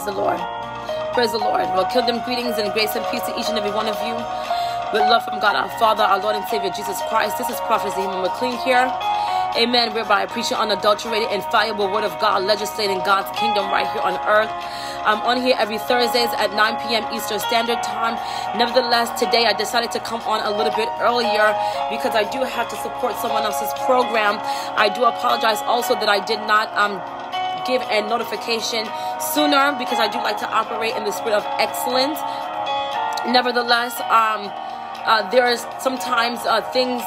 Praise the Lord. Praise the Lord. Well, kingdom greetings and grace and peace to each and every one of you. With love from God our Father, our Lord and Savior Jesus Christ. This is Prophet Dihima McLean here. Amen. Whereby I preach an unadulterated, infallible word of God, legislating God's kingdom right here on earth. I'm on here every Thursdays at 9 p.m. Eastern Standard Time. Nevertheless, today I decided to come on a little bit earlier because I do have to support someone else's program. I do apologize also that I did not um, give a notification sooner because I do like to operate in the spirit of excellence. Nevertheless, um, uh, there's sometimes uh, things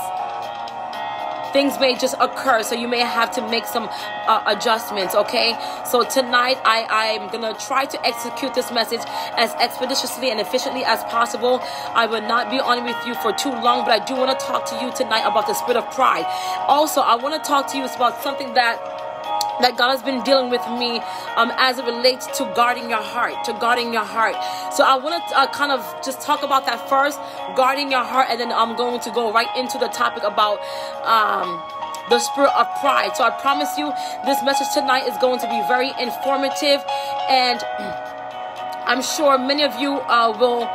things may just occur so you may have to make some uh, adjustments okay? So tonight i i'm gonna try to execute this message as expeditiously and efficiently as possible. I will not be on with you for too long but i do want to talk to you tonight about the spirit of pride. Also i want to talk to you about something that that God has been dealing with me um, as it relates to guarding your heart, to guarding your heart. So I want to uh, kind of just talk about that first, guarding your heart, and then I'm going to go right into the topic about um, the spirit of pride. So I promise you, this message tonight is going to be very informative, and I'm sure many of you uh, will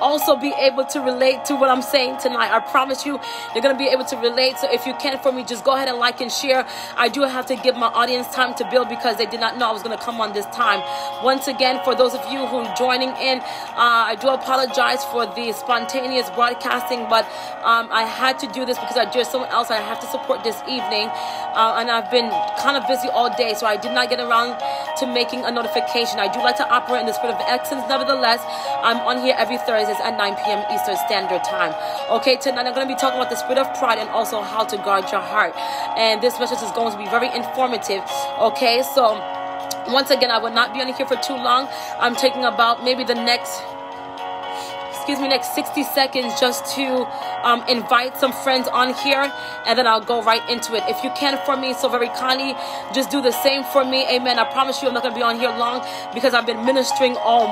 also be able to relate to what I'm saying tonight. I promise you, you're going to be able to relate. So if you can for me, just go ahead and like and share. I do have to give my audience time to build because they did not know I was going to come on this time. Once again, for those of you who are joining in, uh, I do apologize for the spontaneous broadcasting, but um, I had to do this because I there's someone else I have to support this evening, uh, and I've been kind of busy all day, so I did not get around to making a notification. I do like to operate in the spirit of excellence. Nevertheless, I'm on here every Thursday at 9 p.m. Eastern Standard Time. Okay, tonight I'm going to be talking about the spirit of pride and also how to guard your heart. And this message is going to be very informative. Okay, so once again, I will not be on here for too long. I'm taking about maybe the next excuse me, next 60 seconds just to um, invite some friends on here and then I'll go right into it. If you can for me, so very kindly, just do the same for me. Amen. I promise you I'm not going to be on here long because I've been ministering all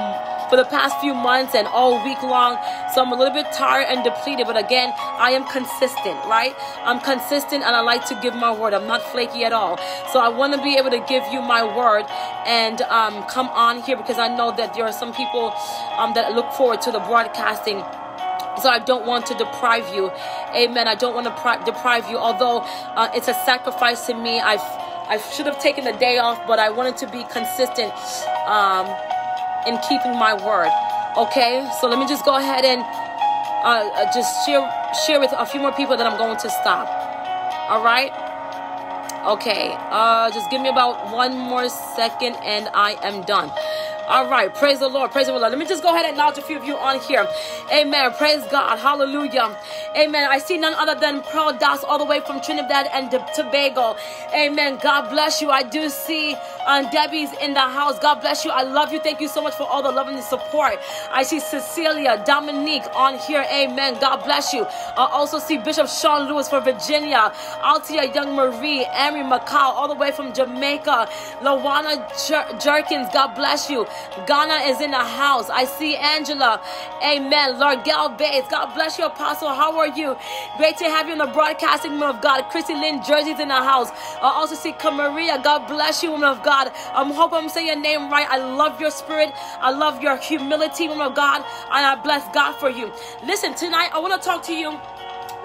for the past few months and all week long. So I'm a little bit tired and depleted, but again, I am consistent, right? I'm consistent and I like to give my word. I'm not flaky at all. So I want to be able to give you my word and um, come on here because I know that there are some people um, that look forward to the broadcasting. So I don't want to deprive you. Amen. I don't want to pri- deprive you. Although uh, it's a sacrifice to me. i I should have taken the day off, but I wanted to be consistent. Um, in keeping my word. Okay, so let me just go ahead and uh, uh, just share share with a few more people that I'm going to stop. All right. Okay. Uh, just give me about one more second, and I am done. All right, praise the Lord, praise the Lord. Let me just go ahead and acknowledge a few of you on here. Amen. Praise God. Hallelujah. Amen. I see none other than Pearl Das all the way from Trinidad and Tobago. Amen. God bless you. I do see um, Debbie's in the house. God bless you. I love you. Thank you so much for all the love and the support. I see Cecilia, Dominique on here. Amen. God bless you. I also see Bishop Sean Lewis from Virginia. Altia Young Marie, Emery Macau, all the way from Jamaica. Lawana Jer- Jerkins, God bless you. Ghana is in the house. I see Angela. Amen. Lord Gal Bates. God bless you, Apostle. How are you? Great to have you in the broadcasting woman of God. Christy Lynn Jersey's in the house. I also see Maria. God bless you, woman of God. I hope I'm saying your name right. I love your spirit. I love your humility, woman of God. And I bless God for you. Listen, tonight I want to talk to you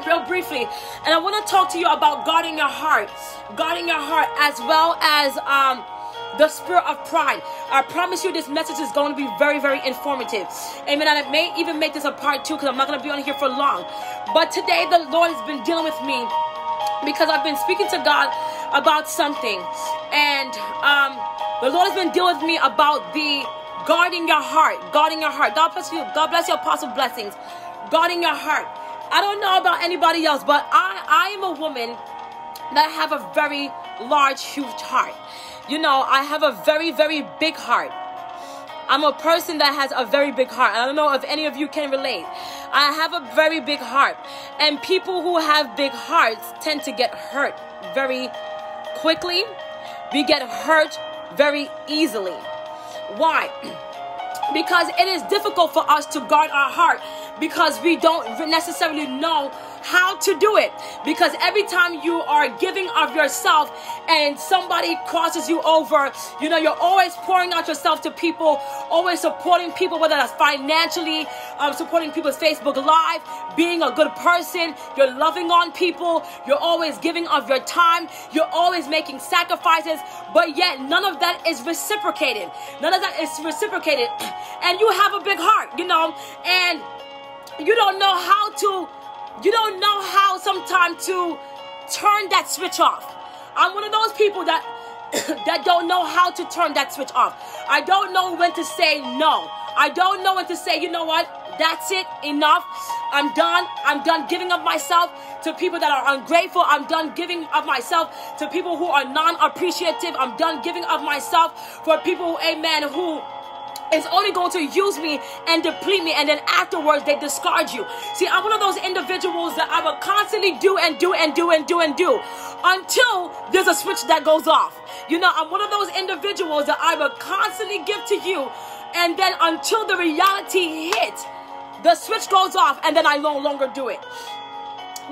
real briefly and i want to talk to you about guarding your heart guarding your heart as well as um the spirit of pride. I promise you, this message is going to be very, very informative. Amen. And I may even make this a part two because I'm not going to be on here for long. But today, the Lord has been dealing with me because I've been speaking to God about something. And um, the Lord has been dealing with me about the guarding your heart. Guarding your heart. God bless you. God bless your apostle blessings. Guarding your heart. I don't know about anybody else, but I, I am a woman that have a very large, huge heart. You know, I have a very, very big heart. I'm a person that has a very big heart. I don't know if any of you can relate. I have a very big heart. And people who have big hearts tend to get hurt very quickly. We get hurt very easily. Why? Because it is difficult for us to guard our heart because we don't necessarily know how to do it. Because every time you are giving of yourself and somebody crosses you over, you know, you're always pouring out yourself to people, always supporting people, whether that's financially, um, supporting people's Facebook Live, being a good person, you're loving on people, you're always giving of your time, you're always making sacrifices, but yet none of that is reciprocated. None of that is reciprocated. And you have a big heart, you know, and you don't know how to you don't know how sometimes to turn that switch off. I'm one of those people that that don't know how to turn that switch off. I don't know when to say no. I don't know when to say, you know what? That's it. Enough. I'm done. I'm done giving of myself to people that are ungrateful. I'm done giving of myself to people who are non-appreciative. I'm done giving of myself for people, amen, who is only going to use me and deplete me, and then afterwards they discard you. See, I'm one of those individuals that I will constantly do and do and do and do and do until there's a switch that goes off. You know, I'm one of those individuals that I will constantly give to you, and then until the reality hits, the switch goes off, and then I no longer do it.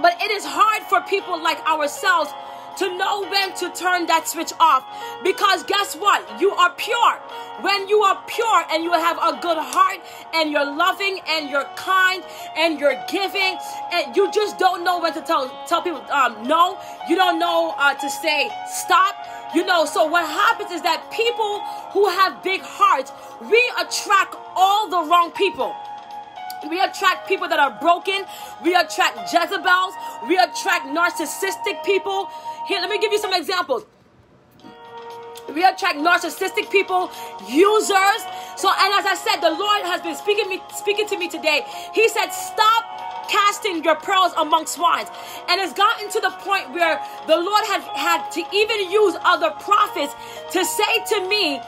But it is hard for people like ourselves to know when to turn that switch off. Because guess what? You are pure. When you are pure and you have a good heart and you're loving and you're kind and you're giving and you just don't know when to tell tell people um, no. You don't know uh, to say stop. You know, so what happens is that people who have big hearts, we attract all the wrong people. We attract people that are broken. We attract Jezebels. We attract narcissistic people. Here, let me give you some examples. We attract narcissistic people, users. So, and as I said, the Lord has been speaking me, speaking to me today. He said, "Stop casting your pearls among swines," and it's gotten to the point where the Lord had had to even use other prophets to say to me,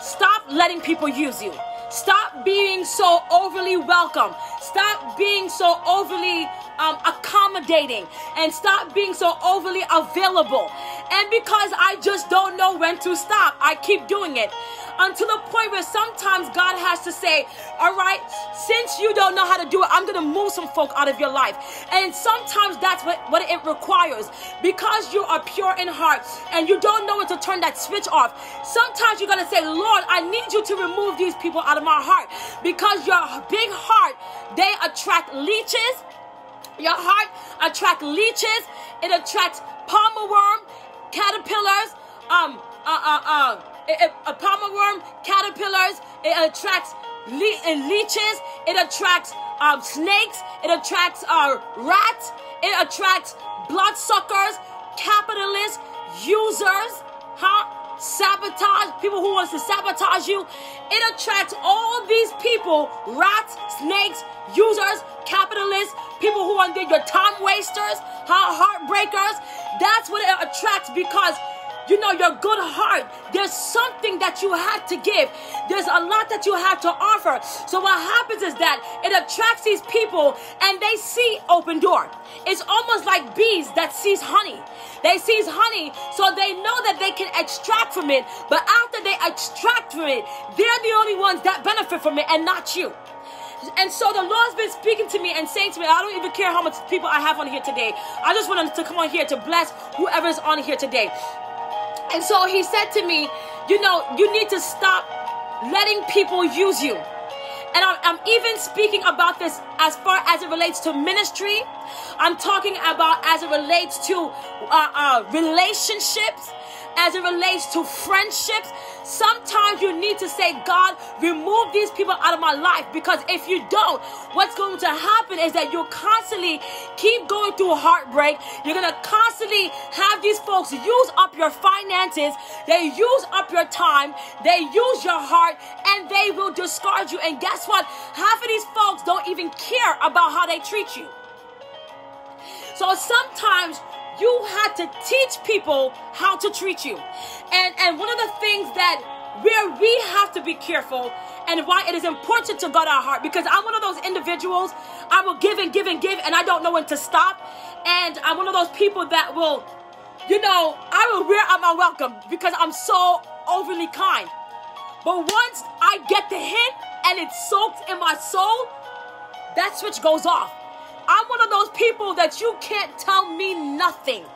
"Stop letting people use you." Stop being so overly welcome. Stop being so overly um, accommodating. And stop being so overly available. And because I just don't know when to stop, I keep doing it until the point where sometimes God has to say, All right, since you don't know how to do it, I'm going to move some folk out of your life. And sometimes that's what, what it requires because you are pure in heart and you don't know when to turn that switch off. Sometimes you're going to say, Lord, I need you to remove these people out of my heart because your big heart, they attract leeches. Your heart attract leeches. It attracts palmer worm, caterpillars, um, uh, uh, uh, it, a worm, caterpillars. It attracts le- leeches. It attracts um, snakes. It attracts uh, rats. It attracts bloodsuckers, capitalists, users, huh? Sabotage people who wants to sabotage you. It attracts all these people: rats, snakes, users, capitalists, people who are your time wasters, huh? heartbreakers. That's what it attracts because you know, your good heart. There's something that you have to give. There's a lot that you have to offer. So what happens is that it attracts these people and they see open door. It's almost like bees that sees honey. They sees honey, so they know that they can extract from it. But after they extract from it, they're the only ones that benefit from it and not you. And so the Lord's been speaking to me and saying to me, I don't even care how much people I have on here today. I just want to come on here to bless whoever is on here today. And so he said to me, You know, you need to stop letting people use you. And I'm, I'm, even speaking about this as far as it relates to ministry. I'm talking about as it relates to uh, uh, relationships as it relates to friendships. Sometimes you need to say, God, remove these people out of my life because if you don't, what's going to happen is that you'll constantly keep going through heartbreak. You're going to constantly have these folks use up your finances, they use up your time, they use your heart, and they will discard you. And guess what? Half of these folks don't even care about how they treat you. So sometimes you had to teach people how to treat you. And and one of the things that where we have to be careful and why it is important to guard our heart because I'm one of those individuals I will give and give and give and I don't know when to stop and I'm one of those people that will you know I will wear out my welcome because I'm so overly kind but once I get the hint and it's soaked in my soul that switch goes off. I'm one of those people that you can't tell me nothing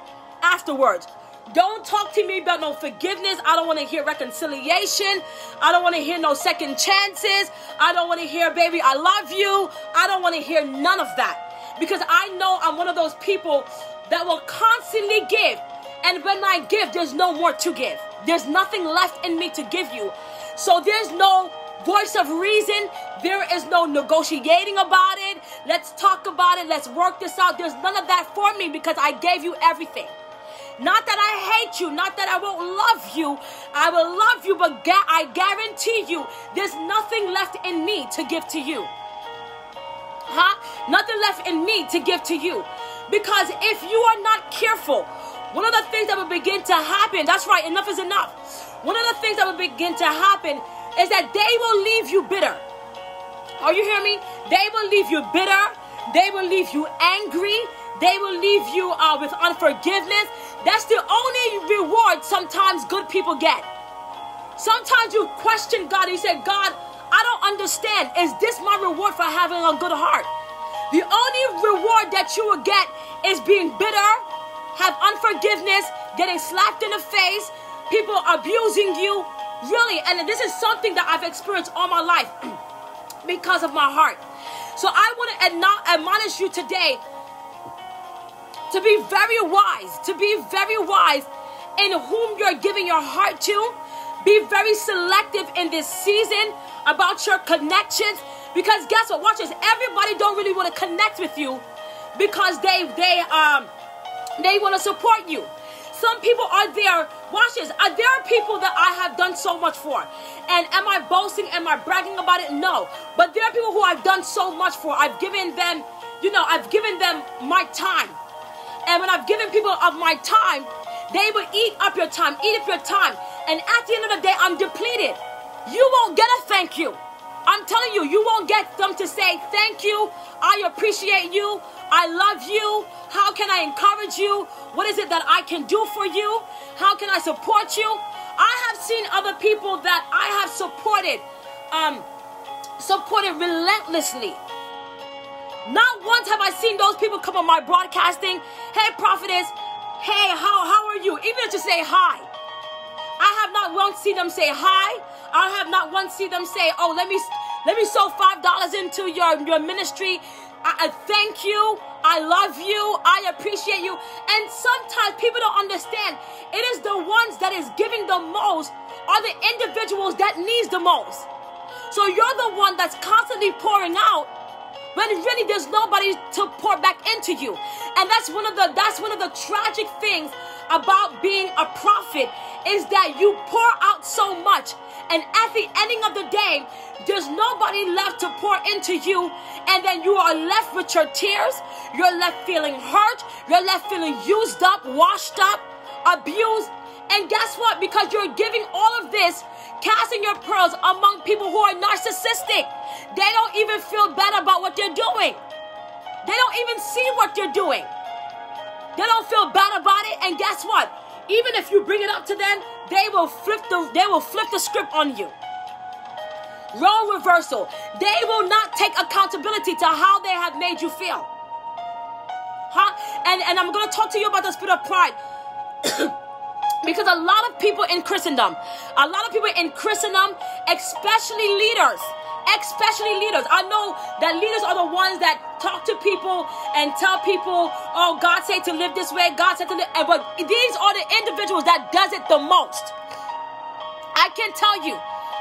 afterwards. Don't talk to me about no forgiveness. I don't want to hear reconciliation. I don't want to hear no second chances. I don't want to hear, baby, I love you. I don't want to hear none of that. Because I know I'm one of those people that will constantly give. And when I give, there's no more to give. There's nothing left in me to give you. So there's no voice of reason. There is no negotiating about it. Let's talk about it. Let's work this out. There's none of that for me because I gave you everything. Not that I hate you, not that I won't love you. I will love you, but ga- I guarantee you there's nothing left in me to give to you. Huh? Nothing left in me to give to you. Because if you are not careful, one of the things that will begin to happen, that's right, enough is enough. One of the things that will begin to happen is that they will leave you bitter. Are you hearing me? They will leave you bitter. They will leave you angry. They will leave you uh, with unforgiveness. That's the only reward sometimes good people get. Sometimes you question God you say, God, I don't understand. Is this my reward for having a good heart? The only reward that you will get is being bitter, have unforgiveness, getting slapped in the face, people abusing you. Really, and this is something that I've experienced all my life because of my heart. So I want to admonish you today to be very wise, to be very wise in whom you're giving your heart to. Be very selective in this season about your connections because guess what? Watch this. Everybody don't really want to connect with you because they they um they want to support you. Some people are there. Watch this. There are people that I have done so much for? And am I boasting? Am I bragging about it? No. But there are people who I've done so much for. I've given them, you know, I've given them my time. And when I've given people of my time, they will eat up your time, eat up your time. And at the end of the day, I'm depleted. You won't get a thank you. I'm telling you, you won't get them to say thank you. I appreciate you. I love you. How can I encourage you? What is it that I can do for you? How can I support you? I have seen other people that I have supported, um, supported relentlessly. Not once have I seen those people come on my broadcasting. Hey, prophetess. Hey, how, how are you? Even to say hi. I have not once seen them say hi. I have not once seen them say, "Oh, let me let me sow five dollars into your your ministry." I, I thank you. I love you. I appreciate you. And sometimes people don't understand. It is the ones that is giving the most are the individuals that needs the most. So you're the one that's constantly pouring out when really there's nobody to pour back into you. And that's one of the that's one of the tragic things about being a prophet is that you pour out so much and at the ending of the day there's nobody left to pour into you and then you are left with your tears you're left feeling hurt you're left feeling used up washed up abused and guess what because you're giving all of this casting your pearls among people who are narcissistic. They don't even feel bad about what they're doing. They don't even see what they're doing. They don't feel bad about it. And guess what? Even if you bring it up to them, they will flip the they will flip the script on you. Role reversal. They will not take accountability to how they have made you feel. Huh? And, and I'm gonna talk to you about the spirit of pride. Because a lot of people in Christendom, a lot of people in Christendom, especially leaders, especially leaders. I know that leaders are the ones that talk to people and tell people, "Oh, God said to live this way. God said to live." But these are the individuals that does it the most. I can tell you,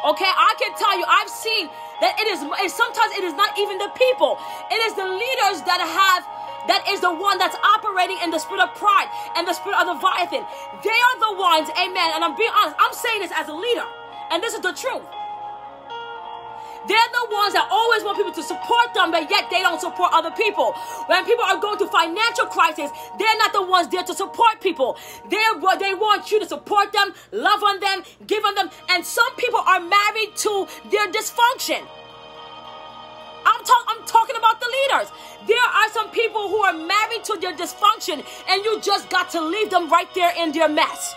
okay, I can tell you. I've seen that it is. Sometimes it is not even the people; it is the leaders that have that is the one that's operating in the spirit of pride and the spirit of Leviathan. They are the ones, amen. And I'm being honest, I'm saying this as a leader, and this is the truth. They're the ones that always want people to support them, but yet they don't support other people. When people are going through financial crisis, they're not the ones there to support people. They're they want you to support them, love on them, give on them. And some people are married to their dysfunction. I'm, talk, I'm talking about the leaders. There are some people who are married to their dysfunction, and you just got to leave them right there in their mess.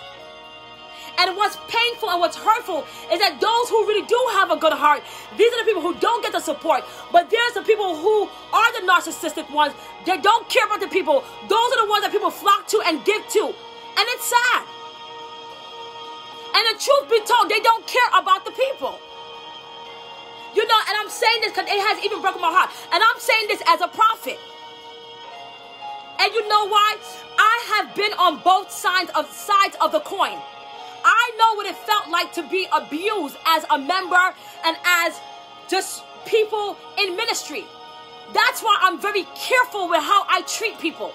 And what's painful and what's hurtful is that those who really do have a good heart, these are the people who don't get the support. But there's the people who are the narcissistic ones. They don't care about the people. Those are the ones that people flock to and give to. And it's sad. And the truth be told, they don't care about the people. You know, and I'm saying this because it has even broken my heart. And I'm saying this as a prophet. And you know why? I have been on both sides of sides of the coin. I know what it felt like to be abused as a member and as just people in ministry. That's why I'm very careful with how I treat people.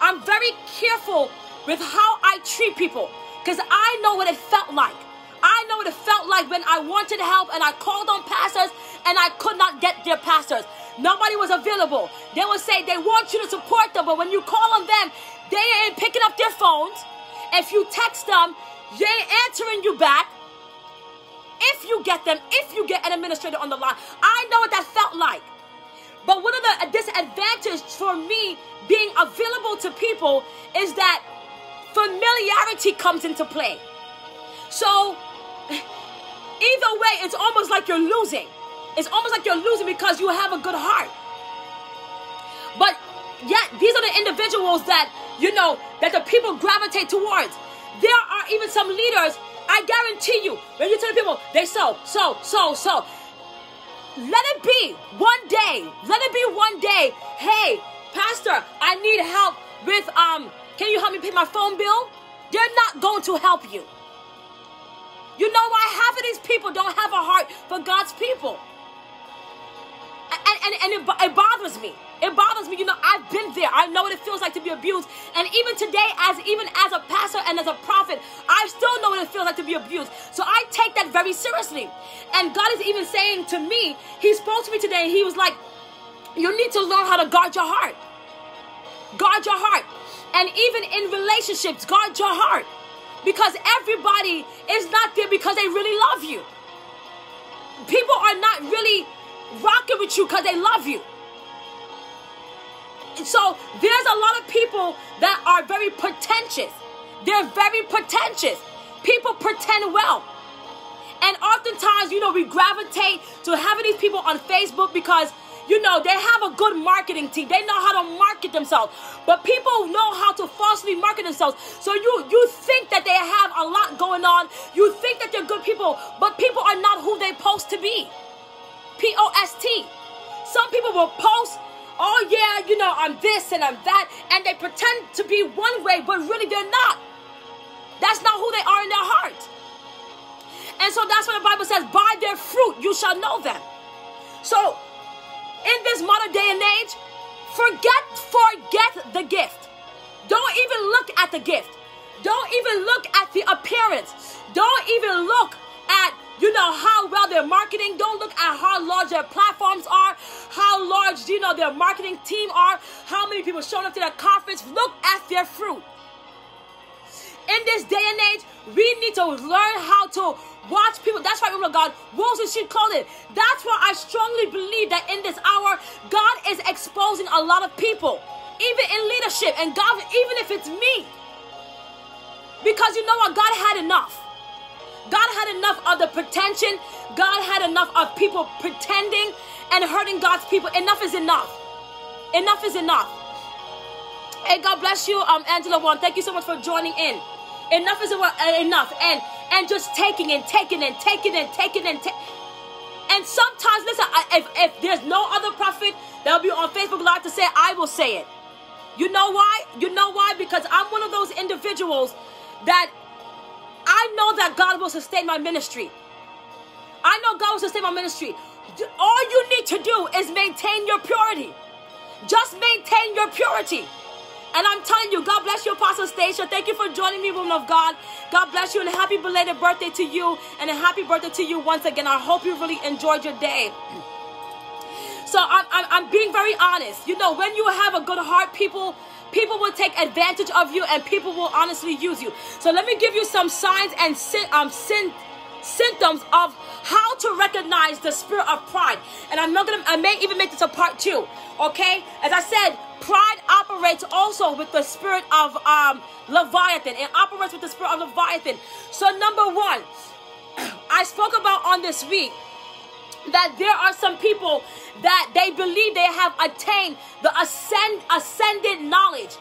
I'm very careful with how I treat people because I know what it felt like. I know what it felt like when I wanted help and I called on pastors and I could not get their pastors. Nobody was available. They would say they want you to support them, but when you call on them, they ain't picking up their phones. If you text them, they ain't answering you back. If you get them, if you get an administrator on the line, I know what that felt like. But one of the disadvantages for me being available to people is that familiarity comes into play. So either way, it's almost like you're losing. It's almost like you're losing because you have a good heart. But yet, these are the individuals that, you know, that the people gravitate towards. There are even some leaders, I guarantee you, when you tell people, they so, so, so, so. Let it be one day. Let it be one day. Hey, Pastor, I need help with, um, can you help me pay my phone bill? They're not going to help you. You know why half of these people don't have a heart for God's people? And, and, and it, it bothers me. It bothers me. You know, I've been there. I know what it feels like to be abused. And even today, as even as a pastor and as a prophet, I still know what it feels like to be abused. So I take that very seriously. And God is even saying to me, He spoke to me today. He was like, You need to learn how to guard your heart. Guard your heart. And even in relationships, guard your heart. Because everybody is not there because they really love you. People are not really rocking with you because they love you. And so there's a lot of people that are very pretentious. They're very pretentious. People pretend well. And oftentimes, you know, we gravitate to having these people on Facebook because, you know, they have a good marketing team. They know how to market themselves. But people know how to falsely market themselves. So you you think that they have a lot going on. You think that they're good people, but people are not who they post to be. P O S T. Some people will post, oh yeah, you know, I'm this and I'm that, and they pretend to be one way, but really they're not. That's not who they are in their heart. And so that's what the Bible says by their fruit you shall know them. So, in this modern day and age, forget forget the gift. Don't even look at the gift. Don't even look at the appearance. Don't even look at you know how well their marketing don't look at how large their platforms are how large you know their marketing team are how many people showing up to that conference. Look at their fruit. In this day and age we need to learn how to watch people. That's why oh woman of god wolves and sheep clothing that's why i strongly believe that in this hour god is exposing a lot of people even in leadership and god even if it's me. Because you know what? God had enough God had enough of the pretension. God had enough of people pretending and hurting God's people. Enough is enough. Enough is enough. Hey, God bless you, um, Angela One. Thank you so much for joining in. Enough is enough, and and just taking and taking and taking and taking and ta- and sometimes, listen, if if there's no other prophet that'll be on Facebook Live to say, I will say it. You know why? You know why? Because I'm one of those individuals that I know that God will sustain my ministry. I know God will sustain my ministry. All you need to do is maintain your purity. Just maintain your purity. And I'm telling you, God bless you, Apostle Stacia. Thank you for joining me, woman of God. God bless you and a happy belated birthday to you and a happy birthday to you once again. I hope you really enjoyed your day. So I'm, I'm, I'm being very honest. You know, when you have a good heart, people people will take advantage of you and people will honestly use you. So let me give you some signs and um, symptoms of how to recognize the spirit of pride. And I'm not gonna, I may even make this a part two. Okay? As I said, Pride operates also with the spirit of um, Leviathan. It operates with the spirit of Leviathan. So, number one, I spoke about on this week that there are some people that they believe they have attained the ascend, ascended knowledge,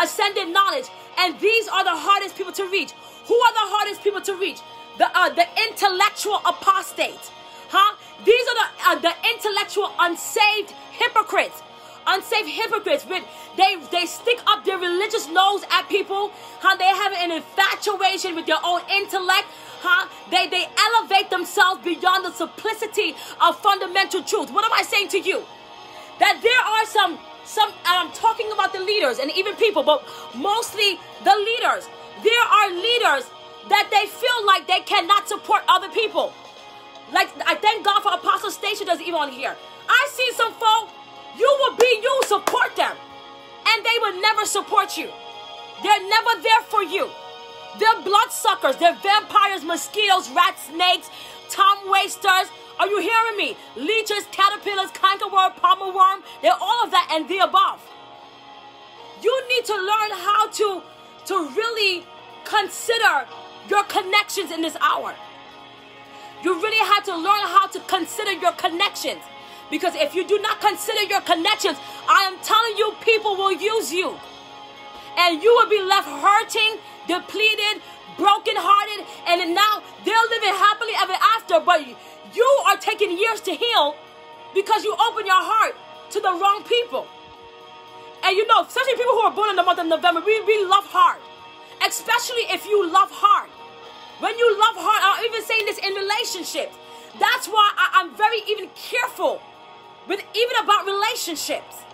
ascended knowledge, and these are the hardest people to reach. Who are the hardest people to reach? The uh, the intellectual apostates, huh? These are the uh, the intellectual unsaved hypocrites unsaved hypocrites. They they stick up their religious nose at people. How they have an infatuation with their own intellect. Huh? They they elevate themselves beyond the simplicity of fundamental truth. What am I saying to you? That there are some some I'm talking about the leaders and even people, but mostly the leaders. There are leaders that they feel like they cannot support other people. Like I thank God for Apostle Station does even on here. I see some folk you will be you, support them. And they will never support you. They're never there for you. They're bloodsuckers, they're vampires, mosquitoes, rats, snakes, tom wasters. Are you hearing me? Leeches, caterpillars, cankerworm, palmer worm, they're all of that and the above. You need to learn how to, to really consider your connections in this hour. You really have to learn how to consider your connections. Because if you do not consider your connections, I am telling you, people will use you. And you will be left hurting, depleted, brokenhearted, and now they're living happily ever after. But you are taking years to heal because you open your heart to the wrong people. And you know, especially people who are born in the month of November, we, we love hard. Especially if you love hard. When you love hard, I'm even saying this in relationships. That's why I, I'm very even careful with even about relationships.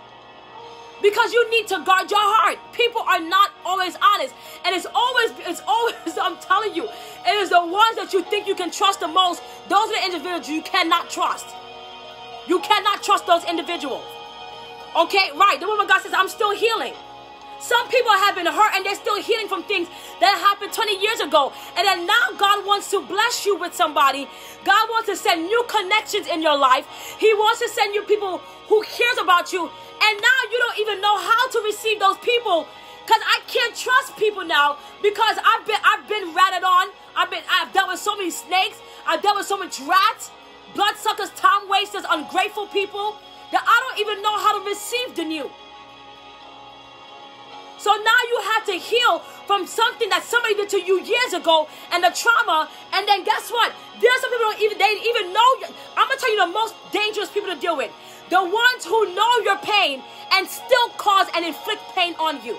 Because you need to guard your heart. People are not always honest. And it's always, it's always, I'm telling you, it is the ones that you think you can trust the most. Those are the individuals you cannot trust. You cannot trust those individuals. Okay, right. The woman God says, I'm still healing. Some people have been hurt and they're still healing from things that happened 20 years ago. And then now God wants to bless you with somebody. God wants to send new connections in your life. He wants to send you people who cares about you. And now you don't even know how to receive those people. Cause I can't trust people now because I've been I've been ratted on. I've been I've dealt with so many snakes. I've dealt with so much rats, bloodsuckers, time wasters, ungrateful people that I don't even know how to receive the new. So now you have to heal from something that somebody did to you years ago and the trauma. And then guess what? There's some people don't even they even know. I'm gonna tell you the most dangerous people to deal with. The ones who know your pain and still cause and inflict pain on you.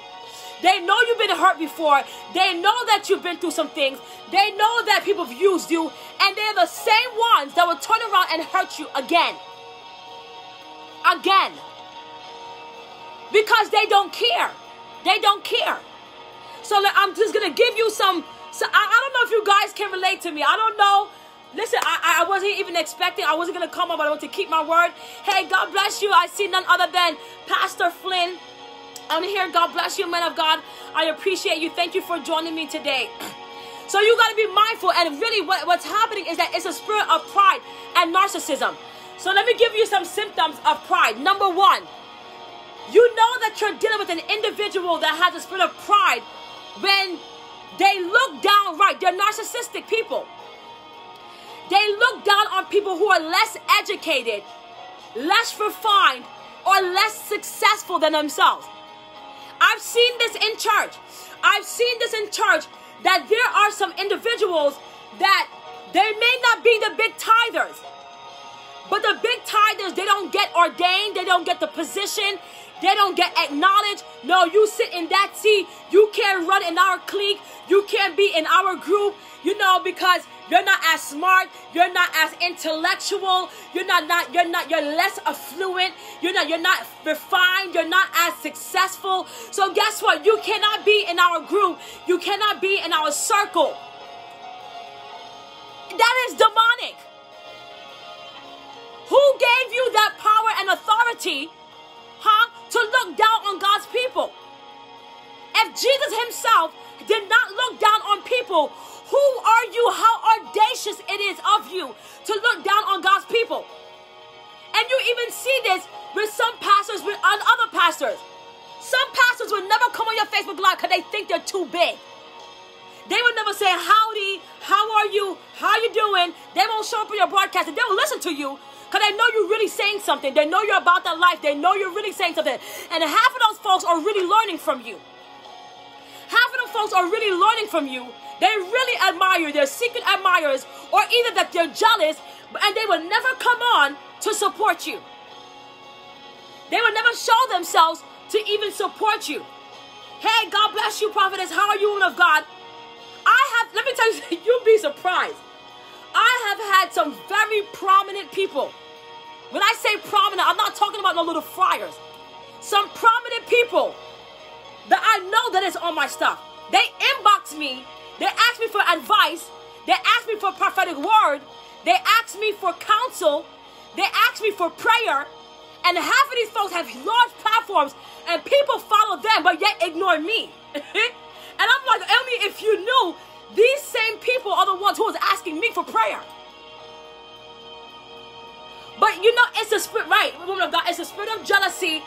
They know you've been hurt before. They know that you've been through some things. They know that people have used you. And they're the same ones that will turn around and hurt you again. Again. Because they don't care. They don't care. So I'm just gonna give you some. So I, I don't know if you guys can relate to me. I don't know. Listen, I, I wasn't even expecting. I wasn't gonna come up, but I want to keep my word. Hey, God bless you. I see none other than Pastor Flynn. I'm here. God bless you, man of God. I appreciate you. Thank you for joining me today. So you got to be mindful. And really, what, what's happening is that it's a spirit of pride and narcissism. So let me give you some symptoms of pride. Number one, you know that you're dealing with an individual that has a spirit of pride when they look down, right? They're narcissistic people. They look down on people who are less educated, less refined, or less successful than themselves. I've seen this in church. I've seen this in church that there are some individuals that they may not be the big tithers, but the big tithers, they don't get ordained, they don't get the position, they don't get acknowledged. No, you sit in that seat. You can't run in our clique. You can't be in our group, you know, because you're not as smart, you're not as intellectual, you're not, not you're not you're less affluent, you're not you're not refined, you're not as successful. So guess what? You cannot be in our group. You cannot be in our circle. That is demonic. Who gave you that power and authority? Huh? to look down on God's people. If Jesus himself did not look down on people, who are you? How audacious it is of you to look down on God's people. And you even see this with some pastors, with other pastors. Some pastors will never come on your Facebook Live because they think they're too big. They would never say, Howdy, how are you? How you doing? They won't show up in your broadcast and they will listen to you because they know you're really saying something. They know you're about that life. They know you're really saying something. And half of those folks are really learning from you. Half of the folks are really learning from you. They really admire you. They're secret admirers, or either that they're jealous and they will never come on to support you. They will never show themselves to even support you. Hey, God bless you, prophetess. How are you, woman of God? I have, let me tell you, you'll be surprised. I have had some very prominent people. When I say prominent, I'm not talking about no little friars. Some prominent people that I know that is on my stuff. They inbox me, they ask me for advice, they ask me for prophetic word, they ask me for counsel, they ask me for prayer, and half of these folks have large platforms and people follow them but yet ignore me. and I'm like, Elmi, if you knew, these same people are the ones who was asking me for prayer. But you know, it's a spirit, right, woman of God, it's a spirit of jealousy.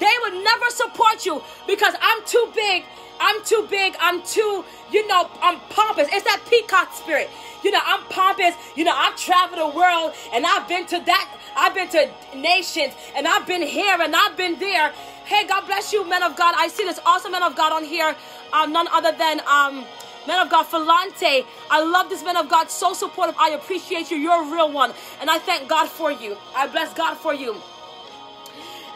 They would never support you because I'm too big, I'm too big, I'm too, you know, I'm pompous. It's that peacock spirit. You know, I'm pompous. You know, I've traveled the world and I've been to that, I've been to nations and I've been here and I've been there. Hey, God bless you, men of God. I see this awesome man of God on here. Um, none other than um Man of God, Falante, I love this man of God, so supportive. I appreciate you. You're a real one. And I thank God for you. I bless God for you.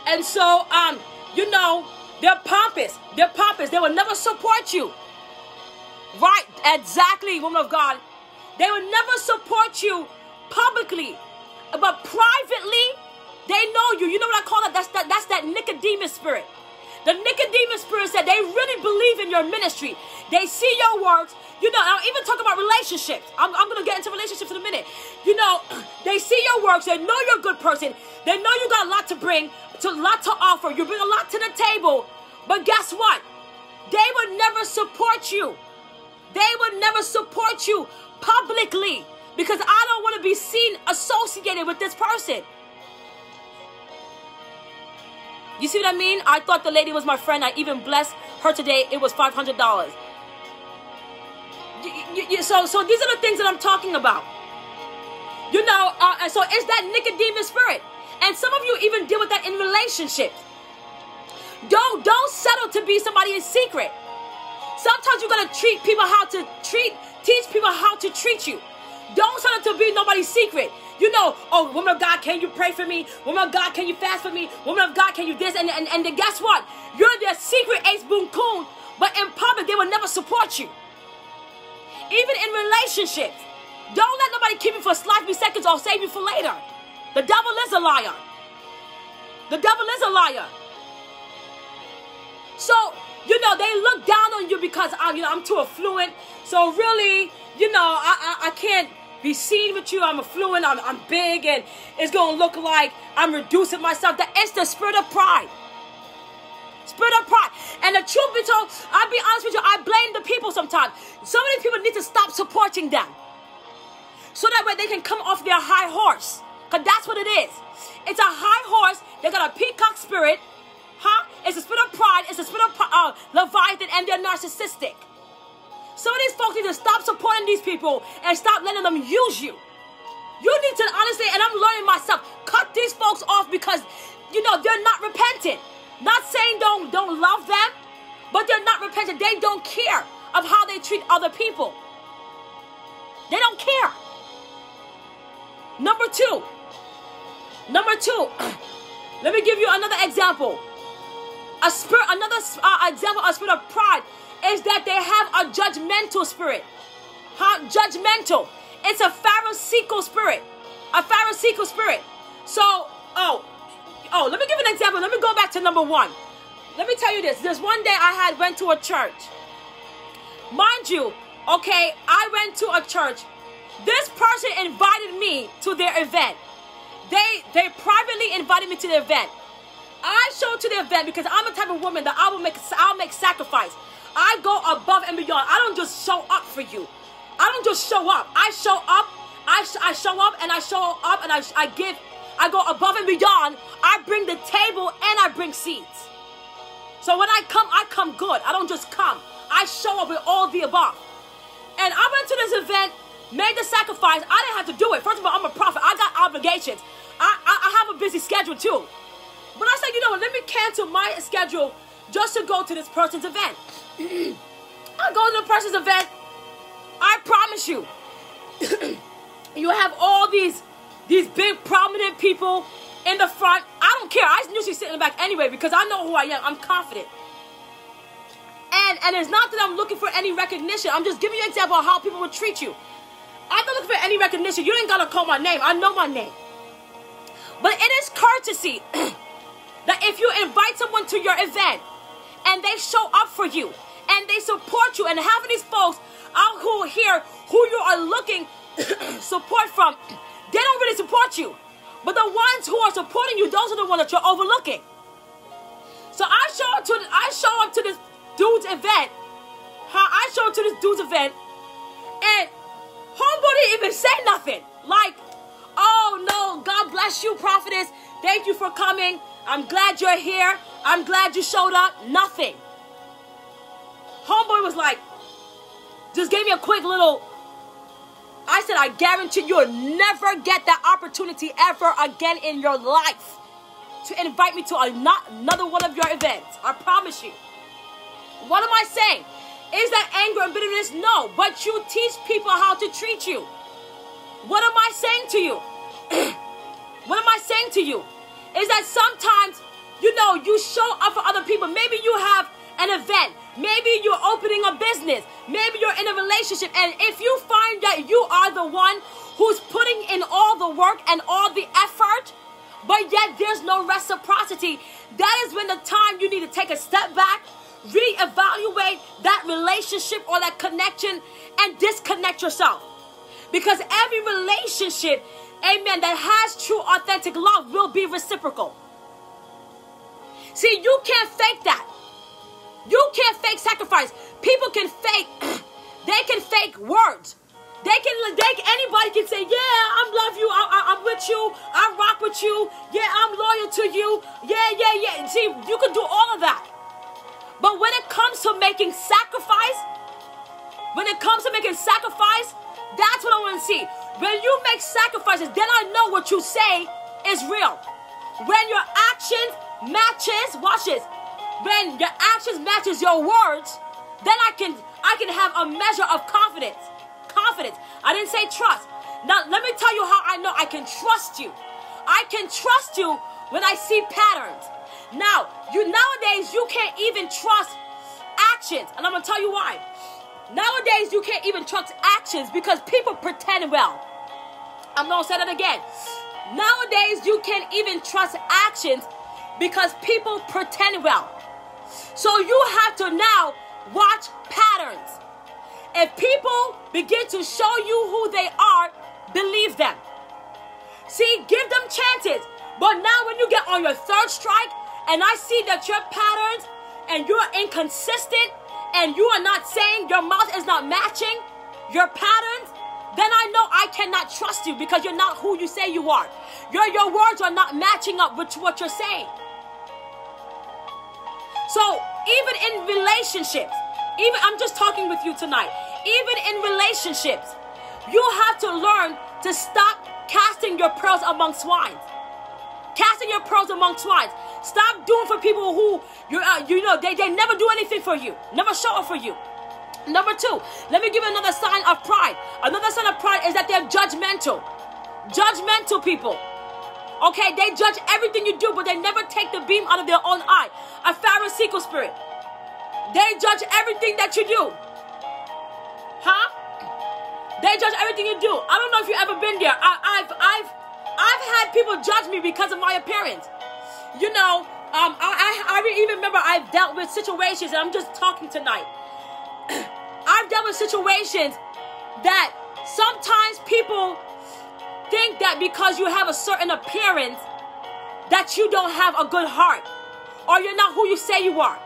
And so, um, you know, they're pompous. They're pompous. They will never support you. Right, exactly, woman of God. They will never support you publicly. But privately, they know you. You know what I call it? That's that, that's that Nicodemus spirit. The Nicodemus spirit said they really believe in your ministry. They see your works. You know, I'll even talk about relationships. I'm, I'm going to get into relationships in a minute. You know, they see your works. They know you're a good person. They know you got a lot to bring, a lot to offer. You bring a lot to the table. But guess what? They would never support you. They would never support you publicly because I don't want to be seen associated with this person. You see what I mean? I thought the lady was my friend. I even blessed her today. It was $500. So, so these are the things that I'm talking about. You know, uh, so it's that Nicodemus spirit. And some of you even deal with that in relationships. Don't don't settle to be somebody in secret. Sometimes you gotta treat people how to treat, teach people how to treat you. Don't settle to be nobody's secret. You know, oh, woman of God, can you pray for me? Woman of God, can you fast for me? Woman of God, can you this? And, and, and then guess what? You're their secret ace boom coon, but in public, they will never support you. Even in relationships, don't let nobody keep you for sloppy seconds or save you for later. The devil is a liar. The devil is a liar. So, you know, they look down on you because I'm, you know, I'm too affluent. So really, you know, I, I, I can't be seen with you. I'm affluent, I'm, I'm big, and it's going to look like I'm reducing myself. That is the spirit of pride. Spirit of pride. And the truth be told, I'll be honest with you, I blame the people sometimes. Some of these people need to stop supporting them. So that way they can come off their high horse. Because that's what it is. It's a high horse. They got a peacock spirit. Huh? It's a spirit of pride. It's a spirit of uh, Leviathan, and they're narcissistic. Some of these folks need to stop supporting these people and stop letting them use you. You need to honestly, and I'm learning myself, cut these folks off because you know they're not repentant. Not saying don't don't love them, but they're not repentant. They don't care of how they treat other people. They don't care. Number two. Number two. Let me give you another example. A spirit, another uh, example, a spirit of pride is that they have a judgmental spirit. Huh? Judgmental. It's a pharisaical spirit. A pharisaical spirit. So, oh, oh, let me give an example. Let me go back to number one. Let me tell you this. There's one day I had went to a church. Mind you, okay, I went to a church. This person invited me to their event. They they privately invited me to the event. I showed to the event because I'm the type of woman that I will make I'll make sacrifice. I go above and beyond. I don't just show up for you. I don't just show up. I show up. I, sh- I show up and I show up and I, I give. I go above and beyond. I bring the table and I bring seats. So when I come, I come good. I don't just come. I show up with all the above. And I went to this event, made the sacrifice. I didn't have to do it. First of all, I'm a prophet. I got obligations. I, I, I have a busy schedule too. But I said, you know what, let me cancel my schedule just to go to this person's event. I go to the person's event. I promise you, you have all these these big prominent people in the front. I don't care. I usually sit in the back anyway because I know who I am. I'm confident. And and it's not that I'm looking for any recognition. I'm just giving you an example of how people would treat you. I'm not looking for any recognition. You ain't gotta call my name. I know my name. But it is courtesy that if you invite someone to your event and they show up for you and they support you, and of these folks out who here who you are looking support from, they don't really support you. But the ones who are supporting you, those are the ones that you're overlooking. So I show up to I show up to this dude's event. Huh? I show up to this dude's event, and homeboy didn't even say nothing. Like, oh no, God bless you, prophetess. Thank you for coming. I'm glad you're here. I'm glad you showed up. Nothing. Homeboy was like, just gave me a quick little. I said, I guarantee you'll never get that opportunity ever again in your life to invite me to a, not another one of your events. I promise you. What am I saying? Is that anger and bitterness? No, but you teach people how to treat you. What am I saying to you? what am I saying to you? Is that sometimes, you know, you show up for other people. Maybe you have an event. Maybe you're opening a business. Maybe you're in a relationship. And if you find that you are the one who's putting in all the work and all the effort, but yet there's no reciprocity, that is when the time you need to take a step back, reevaluate that relationship or that connection, and disconnect yourself. Because every relationship, amen, that has true, authentic love will be reciprocal. See, you can't fake that. You can't fake sacrifice. People can fake, they can fake words. They can, they anybody can say, yeah, I'm love you, I, am with you, I rock with you, yeah, I'm loyal to you, yeah, yeah, yeah. See, you can do all of that. But when it comes to making sacrifice, when it comes to making sacrifice, that's what I want to see. When you make sacrifices, then I know what you say is real. When your actions matches, watch this. When your actions matches your words, then I can I can have a measure of confidence. Confidence. I didn't say trust. Now let me tell you how I know I can trust you. I can trust you when I see patterns. Now, you nowadays you can't even trust actions, and I'm gonna tell you why. Nowadays you can't even trust actions because people pretend well. I'm gonna say that again. Nowadays you can't even trust actions because people pretend well. So you have to now watch patterns. If people begin to show you who they are, believe them. See, give them chances. But now when you get on your third strike, and I see that your patterns and you're inconsistent and you are not saying your mouth is not matching your patterns, then I know I cannot trust you because you're not who you say you are. Your, your words are not matching up with what you're saying. So even in relationships, even I'm just talking with you tonight, even in relationships, you have to learn to stop casting your pearls among swine. Casting your pearls among swines. Stop doing for people who you uh, you know they, they never do anything for you, never show up for you. Number two, let me give you another sign of pride. Another sign of pride is that they're judgmental. Judgmental people. Okay, they judge everything you do, but they never take the beam out of their own eye. A Pharisaical spirit. They judge everything that you do. Huh? They judge everything you do. I don't know if you've ever been there. I, I've I've I've had people judge me because of my appearance. You know, um, I, I, I even remember I've dealt with situations, and I'm just talking tonight. I've dealt with situations that sometimes people think that because you have a certain appearance, that you don't have a good heart, or you're not who you say you are.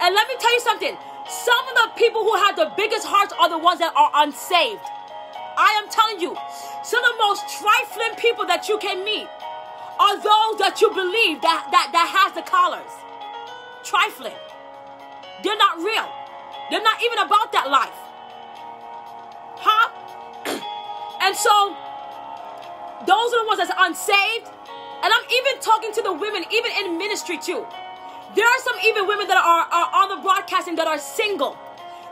And let me tell you something. Some of the people who have the biggest hearts are the ones that are unsaved. I am telling you, some of the most trifling people that you can meet are those that you believe that, that, that has the collars. trifling. They're not real. They're not even about that life. Huh? and so, those are the ones that's unsaved. And I'm even talking to the women, even in ministry too. There are some even women that are, are on the broadcasting that are single.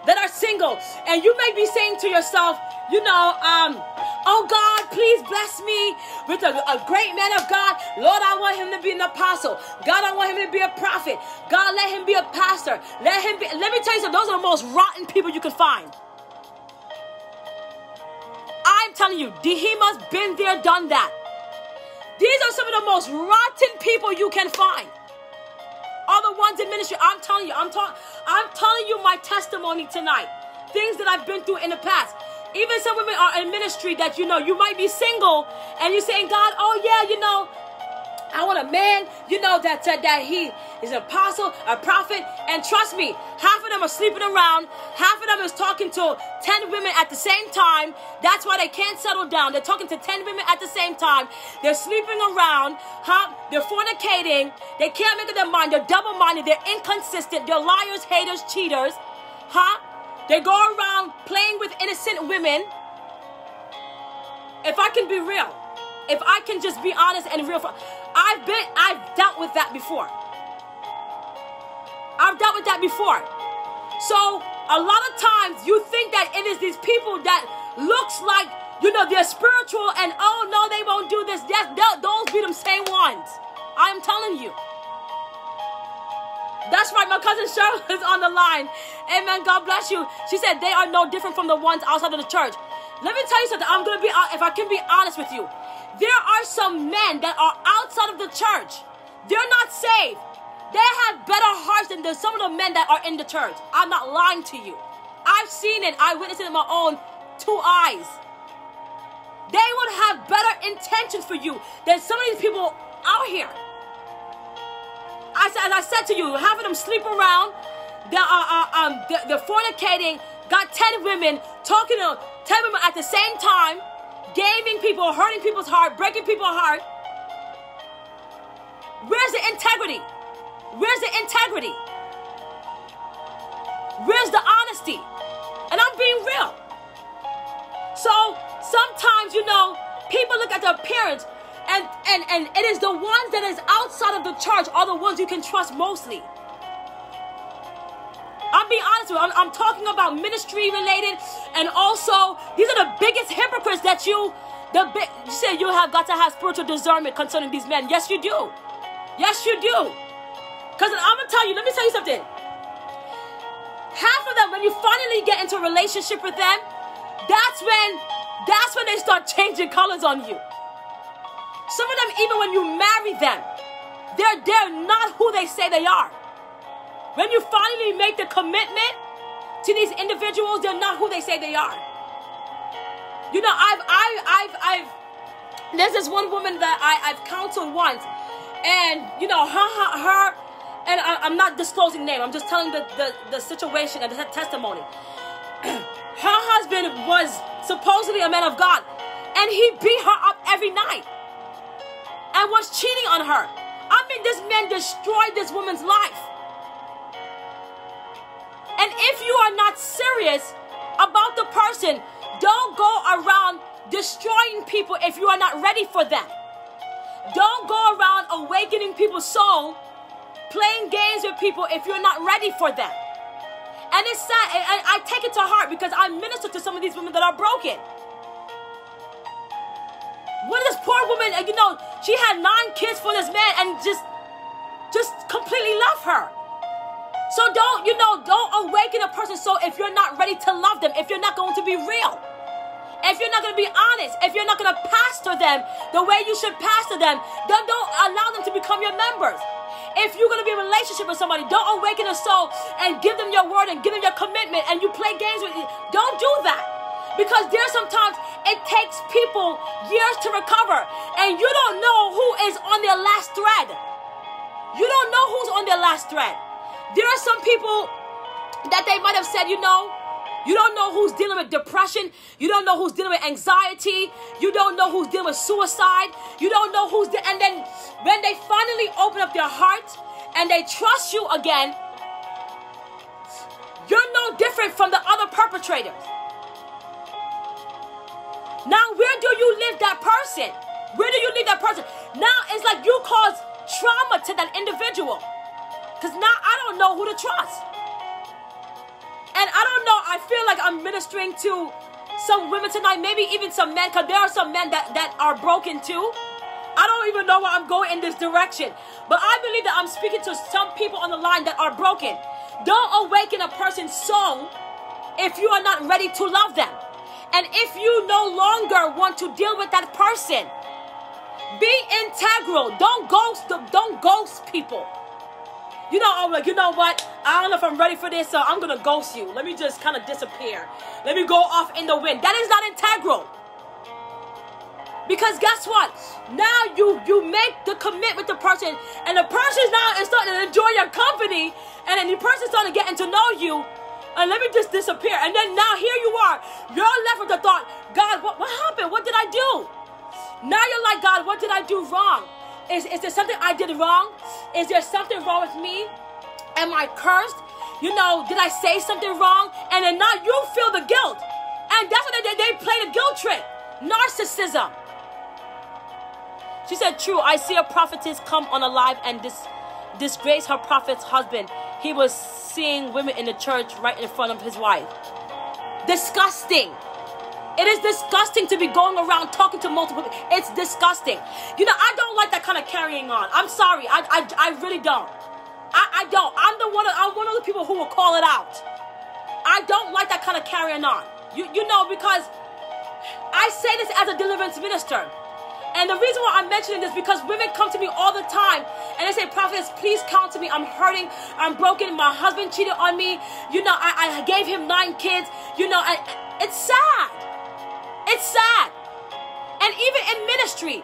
That are single. And you may be saying to yourself, you know, um, oh God, please bless me with a, a, great man of God. Lord, I want him to be an apostle. God, I want him to be a prophet. God, let him be a pastor. Let him be. Let me tell you something. Those are the most rotten people you can find. I'm telling you, Dihima's been there, done that. These are some of the most rotten people you can find. All the ones in ministry. I'm telling you, I'm talking. I'm telling you my testimony tonight. Things that I've been through in the past. Even some women are in ministry that you know you might be single and you're saying, God, oh yeah, you know, I want a man, you know, that uh, that he is an apostle, a prophet, and trust me, half of them are sleeping around, half of them is talking to 10 women at the same time. That's why they can't settle down. They're talking to 10 women at the same time. They're sleeping around, huh? They're fornicating. They can't make up their mind. They're double-minded. They're inconsistent. They're liars, haters, cheaters, huh? They go around playing with innocent women. If I can be real, if I can just be honest and real, I've been, I've dealt with that before. I've dealt with that before. So a lot of times you think that it is these people that looks like you know they're spiritual and oh no they won't do this. Yes, those be them same ones. I'm telling you. That's right, my cousin Cheryl is on the line. Amen. God bless you. She said they are no different from the ones outside of the church. Let me tell you something. I'm gonna be uh, if I can be honest with you. There are some men that are outside of the church. They're not saved. They have better hearts than the, some of the men that are in the church. I'm not lying to you. I've seen it. I witnessed it in my own two eyes. They would have better intentions for you than some of these people out here. I said, as I said to you, of them sleep around. They are, uh, um, they're, they're fornicating. Got ten women talking to ten women at the same time, gaming people, hurting people's heart, breaking people's heart. Where's the integrity? Where's the integrity? Where's the honesty? And I'm being real. So sometimes, you know, people look at the appearance and, and, and it is the ones that is outside of the church are the ones you can trust mostly. I'm being honest with you. I'm, I'm talking about ministry related, and also these are the biggest hypocrites that you, the big, you say you have got to have spiritual discernment concerning these men. Yes, you do. Yes, you do. Because I'm gonna tell you. Let me tell you something. Half of them, when you finally get into a relationship with them, that's when, that's when they start changing colors on you. Some of them, even when you marry them, they're, they're not who they say they are. When you finally make the commitment to these individuals, they're not who they say they are. You know, I've, I've, I've, I've, there's this one woman that I, I've counseled once, and you know, her, her, her and I, am not disclosing name. I'm just telling the, the, the situation and the testimony. her husband was supposedly a man of God, and he beat her up every night and was cheating on her. I mean, this man destroyed this woman's life. And if you are not serious about the person, don't go around destroying people if you are not ready for them. Don't go around awakening people's soul, playing games with people if you're not ready for them. And it's sad, and I take it to heart because I minister to some of these women that are broken. What this poor woman, you know, she had nine kids for this man and just, just completely love her. So don't, you know, don't awaken a person so if you're not ready to love them, if you're not going to be real. If you're not going to be honest, if you're not going to pastor them the way you should pastor them, then don't allow them to become your members. If you're going to be in a relationship with somebody, don't awaken a soul and give them your word and give them your commitment and you play games with it. Don't do that. Because there's sometimes it takes people years to recover, and you don't know who is on their last thread. You don't know who's on their last thread. There are some people that they might have said, you know, you don't know who's dealing with depression. You don't know who's dealing with anxiety. You don't know who's dealing with suicide. You don't know who's de- and then when they finally open up their heart and they trust you again, you're no different from the other perpetrators. Now, where do you leave that person? Where do you leave that person? Now it's like you cause trauma to that individual. Because now I don't know who to trust. And I don't know, I feel like I'm ministering to some women tonight, maybe even some men, because there are some men that, that are broken too. I don't even know where I'm going in this direction. But I believe that I'm speaking to some people on the line that are broken. Don't awaken a person's soul if you are not ready to love them. And if you no longer want to deal with that person, be integral. Don't ghost don't ghost people. You know, I'm like, you know what? I don't know if I'm ready for this, so I'm gonna ghost you. Let me just kind of disappear. Let me go off in the wind. That is not integral. Because guess what? Now you you make the commit with the person, and the person now is starting to enjoy your company, and then the person's starting to get to know you. And let me just disappear. And then now here you are. You're left with the thought, God, what, what happened? What did I do? Now you're like, God, what did I do wrong? Is, is there something I did wrong? Is there something wrong with me? Am I cursed? You know, did I say something wrong? And then now you feel the guilt. And that's what they. They played a guilt trick. Narcissism. She said, True, I see a prophetess come on alive and dis- disgrace her prophet's husband. He was seeing women in the church right in front of his wife. Disgusting. It is disgusting to be going around talking to multiple people. It's disgusting. You know, I don't like that kind of carrying on. I'm sorry. I, I, I really don't. I, I don't. I'm the one. Of, I'm one of the people who will call it out. I don't like that kind of carrying on. You, you know, because I say this as a deliverance minister. And the reason why I'm mentioning this because women come to me all the time and they say, Prophetess, please count to me. I'm hurting. I'm broken. My husband cheated on me. You know, I, I gave him nine kids. You know, I, it's sad. It's sad. And even in ministry,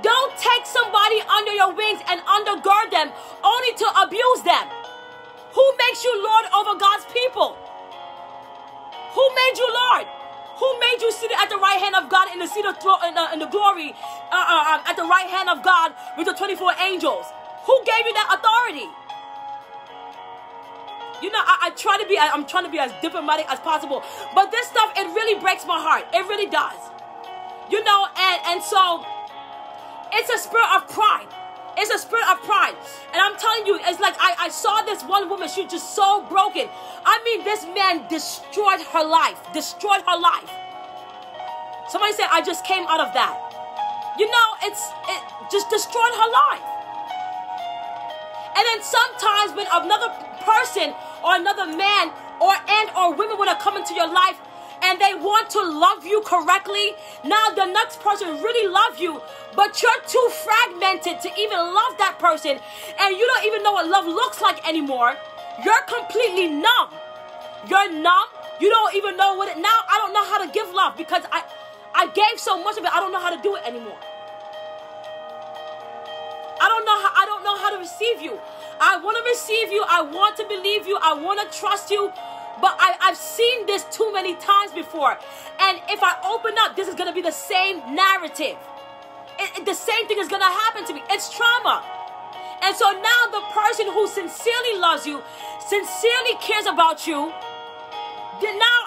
don't take somebody under your wings and undergird them only to abuse them. Who makes you Lord over God's people? Who made you Lord? Who made you sit at the right hand of God in the seat of in, uh, in the glory uh, uh, um, at the right hand of God with the 24 angels? Who gave you that authority? You know, I, I try to be, I, I'm trying to be as diplomatic as possible, but this stuff, it really breaks my heart. It really does. You know, and, and so it's a spirit of pride. It's a spirit of pride. And I'm telling you, it's like I, I saw this one woman, she was just so broken. I mean, this man destroyed her life, destroyed her life. Somebody said, I just came out of that. You know, it's it just destroyed her life. And then sometimes when another person or another man or and or women want to come into your life and they want to love you correctly, now the next person really love you, but you're too fragmented to even love that person, and you don't even know what love looks like anymore. You're completely numb. You're numb. You don't even know what it now I don't know how to give love because I I gave so much of it, I don't know how to do it anymore. I don't know how I don't know how to receive you. I want to receive you. I want to believe you. I want to trust you. But I, I've seen this too many times before. And if I open up, this is going to be the same narrative it, it, the same thing is going to happen to me. It's trauma. And so now the person who sincerely loves you, sincerely cares about you, then now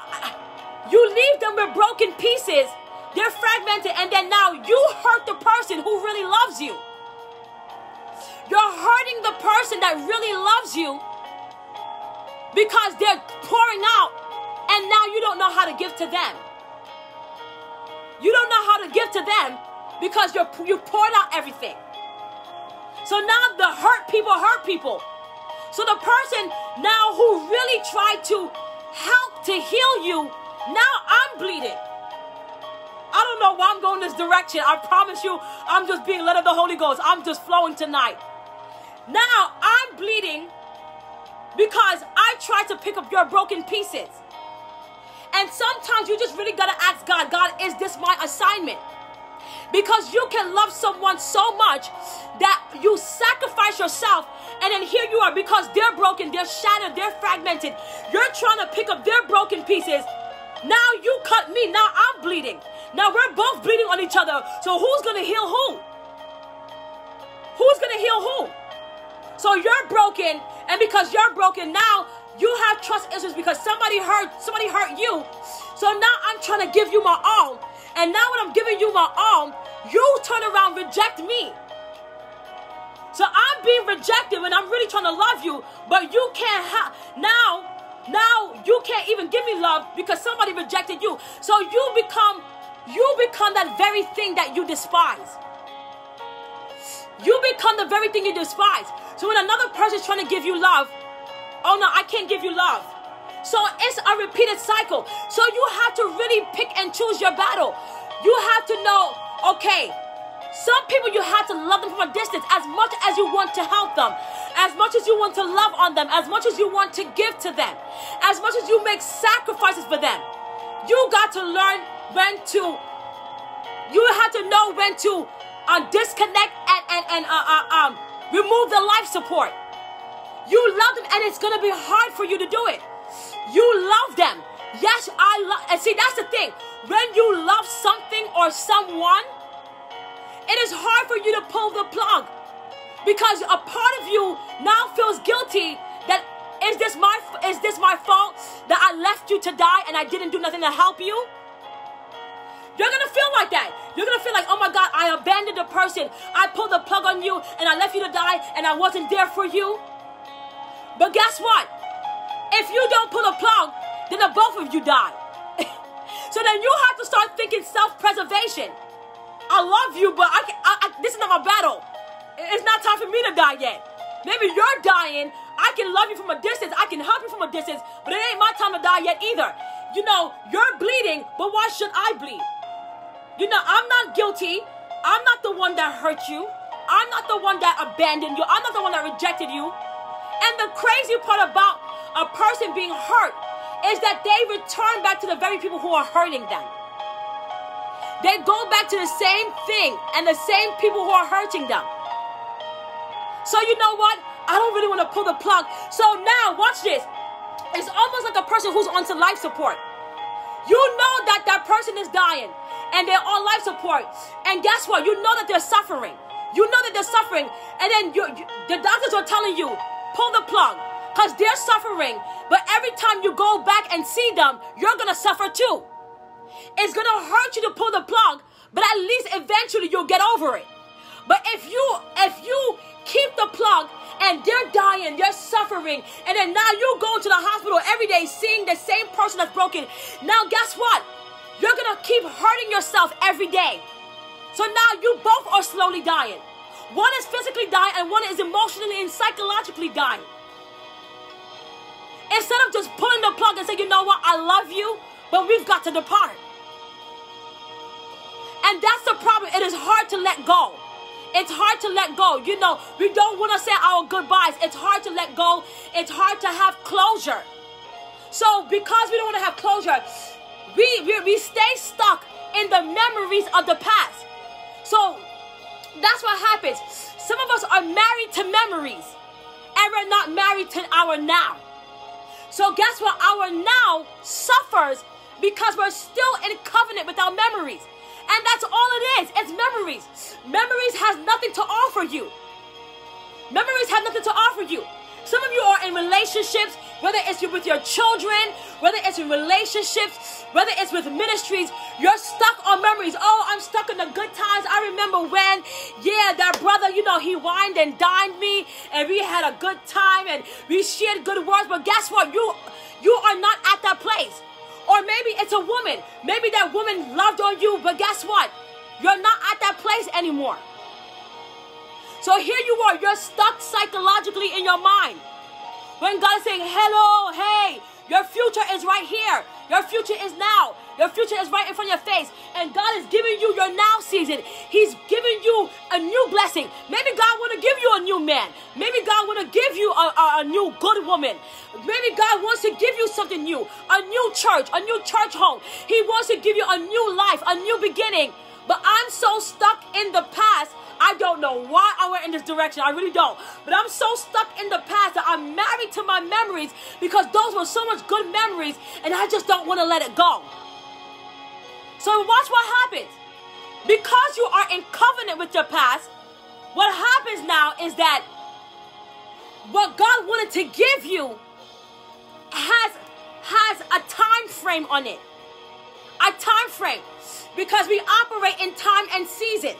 you leave them with broken pieces. They're fragmented, and then now you hurt the person who really loves you. You're hurting the person that really loves you because they're pouring out, and now you don't know how to give to them. You don't know how to give to them because you're you poured out everything. So now the hurt people hurt people. So the person now who really tried to help to heal you, now I'm bleeding. I don't know why I'm going this direction. I promise you, I'm just being led of the Holy Ghost. I'm just flowing tonight. Now I'm bleeding because I tried to pick up your broken pieces. And sometimes you just really gotta ask God, God, is this my assignment? Because you can love someone so much that you sacrifice yourself, and then here you are because they're broken, they're shattered, they're fragmented. You're trying to pick up their broken pieces. Now you cut me, now I'm bleeding. Now we're both bleeding on each other. So who's gonna heal who? Who's gonna heal who? So you're broken, and because you're broken now, you have trust issues because somebody hurt somebody hurt you. So now I'm trying to give you my all. And now when I'm giving you my all, you turn around reject me. So I'm being rejected when I'm really trying to love you, but you can't have now now you can't even give me love because somebody rejected you. So you become you become that very thing that you despise. You become the very thing you despise. So when another person is trying to give you love, oh no, I can't give you love. So it's a repeated cycle. So you have to really pick and choose your battle. You have to know, okay, some people you have to love them from a distance as much as you want to help them, as much as you want to love on them, as much as you want to give to them, as much as you make sacrifices for them. You got to learn when to, you have to know when to uh, disconnect and, and, and uh, uh, um, remove the life support. You love them and it's to be hard for you to do it. You love them. Yes, I love, and see, that's the thing. When you love something or someone, it is hard for you to pull the plug because a part of you now feels guilty that is this my is this my fault that I left you to die and I didn't do nothing to help you? You're gonna feel like that. You're gonna feel like, oh my God, I abandoned the person. I pulled the plug on you and I left you to die and I wasn't there for you. But guess what? If you don't pull the plug, then the both of you die. so then you have to start thinking self-preservation. I love you, but I, I, I, this is not my battle. It's not time for me to die yet. Maybe you're dying. I can love you from a distance. I can help you from a distance, but it ain't my time to die yet either. You know, you're bleeding, but why should I bleed? You know, I'm not guilty. I'm not the one that hurt you. I'm not the one that abandoned you. I'm not the one that rejected you. And the crazy part about a person being hurt is that they return back to the very people who are hurting them. They go back to the same thing and the same people who are hurting them. So you know what? I don't really want to pull the plug. So now, watch this. It's almost like a person who's onto life support. You know that that person is dying and they're on life support. And guess what? You know that they're suffering. You know that they're suffering. And then you, you, the doctors are telling you, pull the plug because they're suffering. But every time you go back and see them, you're going to suffer too. It's going to hurt you to pull the plug, but at least eventually you'll get over it. But if you if you keep the plug and they're dying, they're suffering, and then now you go to the hospital every day seeing the same person that's broken. Now guess what? You're gonna keep hurting yourself every day. So now you both are slowly dying. One is physically dying and one is emotionally and psychologically dying. Instead of just pulling the plug and saying, you know what, I love you, but we've got to depart. And that's the problem. It is hard to let go. It's hard to let go. You know, we don't want to say our goodbyes. It's hard to let go. It's hard to have closure. So, because we don't want to have closure, we, we, we stay stuck in the memories of the past. So that's what happens. Some of us are married to memories and we're not married to our now. So guess what? Our now suffers because we're still in covenant with our memories. And that's all it is. It's memories. Memories has nothing to offer you. Memories have nothing to offer you. Some of you are in relationships, whether it's with your children, whether it's in relationships, whether it's with ministries, you're stuck on memories. Oh, I'm stuck in the good times. I remember when, yeah, that brother, you know, he wined and dined me, and we had a good time, and we shared good words. But guess what? You, you are not at that place. Or maybe it's a woman. Maybe that woman loved on you, but guess what? You're not at that place anymore. So here you are, you're stuck psychologically in your mind. When God is saying, hello, hey, your future is right here. Your future is now. Your future is right in front of your face. And God is giving you your now season. He's giving you a new blessing. Maybe God want to give you a new man. Maybe God want to give you a, a, a new good woman. Maybe God wants to give you something new. A new church, a new church home. He wants to give you a new life, a new beginning. But I'm so stuck in the past I don't know why I went in this direction. I really don't. But I'm so stuck in the past that I'm married to my memories because those were so much good memories and I just don't want to let it go. So watch what happens. Because you are in covenant with your past, what happens now is that what God wanted to give you has has a time frame on it. A time frame. Because we operate in time and seasons.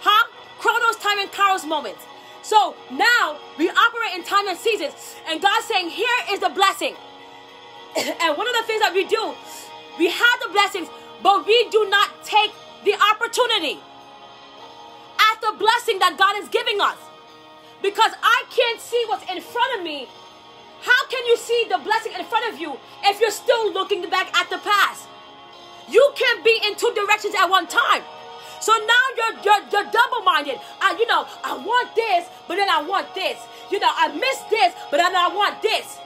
Huh? Chronos time and Kairos moments. So now we operate in time and seasons. And God's saying, here is the blessing. and one of the things that we do, we have the blessings, but we do not take the opportunity at the blessing that God is giving us. Because I can't see what's in front of me. How can you see the blessing in front of you if you're still looking back at the past? You can't be in two directions at one time. So now you're you're, you're double-minded. I, you know, I want this, but then I want this. You know, I miss this, but then I want this.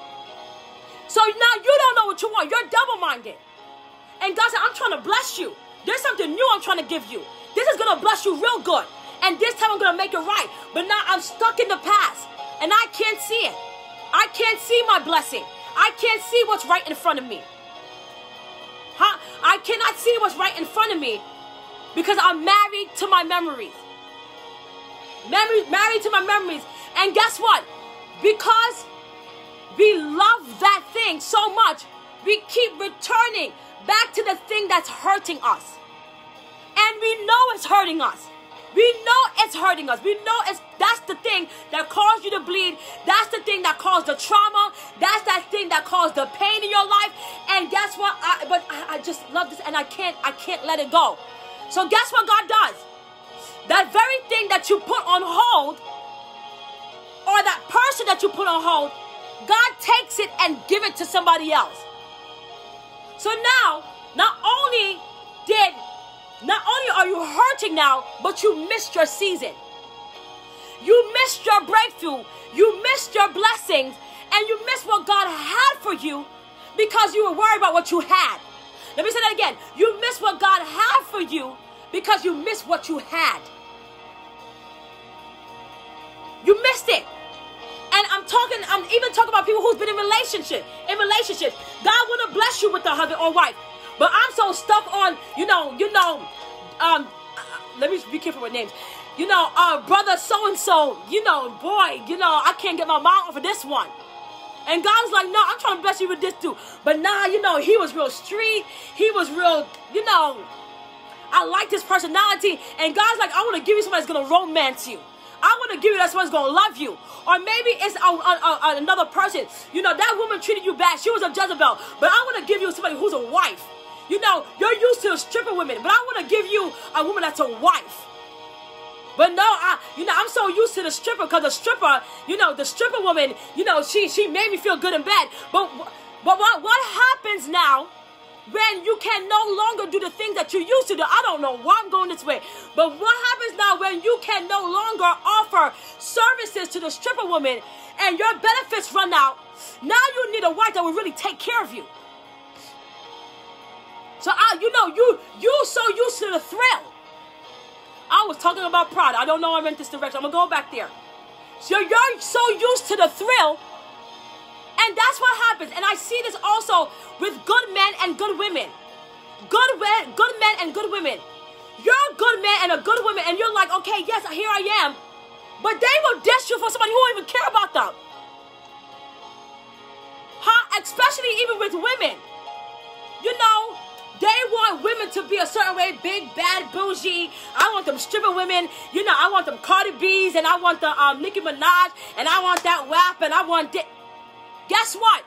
So now you don't know what you want. You're double-minded. And God said, I'm trying to bless you. There's something new I'm trying to give you. This is gonna bless you real good. And this time I'm gonna make it right. But now I'm stuck in the past. And I can't see it. I can't see my blessing. I can't see what's right in front of me. Huh? I cannot see what's right in front of me because I'm married to my memories. Married, married to my memories. And guess what? Because we love that thing so much, we keep returning back to the thing that's hurting us. And we know it's hurting us. We know it's hurting us. We know it's that's the thing that caused you to bleed. That's the thing that caused the trauma. That's that thing that caused the pain in your life. And guess what? I, but I, I just love this, and I can't I can't let it go. So guess what God does? That very thing that you put on hold, or that person that you put on hold, God takes it and give it to somebody else. So now, not only did not only are you hurting now, but you missed your season. You missed your breakthrough. You missed your blessings. And you missed what God had for you because you were worried about what you had. Let me say that again. You missed what God had for you because you missed what you had. You missed it. And I'm talking, I'm even talking about people who's been in relationship, in relationships. God want to bless you with a husband or wife. But I'm so stuck on, you know, you know, um, let me be careful with names. You know, uh, brother so and so, you know, boy, you know, I can't get my mind off of this one. And God was like, no, I'm trying to bless you with this too. But nah, you know, he was real street. He was real, you know, I like this personality. And God's like, I want to give you somebody that's going to romance you. I want to give you that someone's going to love you. Or maybe it's a, a, a, another person. You know, that woman treated you bad. She was a Jezebel. But I want to give you somebody who's a wife. You know, you're used to stripper women, but I want to give you a woman that's a wife. But no, I, you know, I'm so used to the stripper because the stripper, you know, the stripper woman, you know, she she made me feel good and bad. But but what what happens now when you can no longer do the things that you used to do? I don't know why I'm going this way, but what happens now when you can no longer offer services to the stripper woman and your benefits run out? Now you need a wife that will really take care of you. So I, you know, you you so used to the thrill. I was talking about pride. I don't know I went this direction. I'm gonna go back there. So you're so used to the thrill, and that's what happens. And I see this also with good men and good women. Good men, good men and good women. You're a good man and a good woman, and you're like, okay, yes, here I am. But they will dish you for somebody who won't even care about them. Huh? Especially even with women. You know, they want women to be a certain way, big, bad, bougie. I want them stripper women. You know, I want them Cardi B's and I want the um, Nicki Minaj and I want that WAP and I want it. Guess what?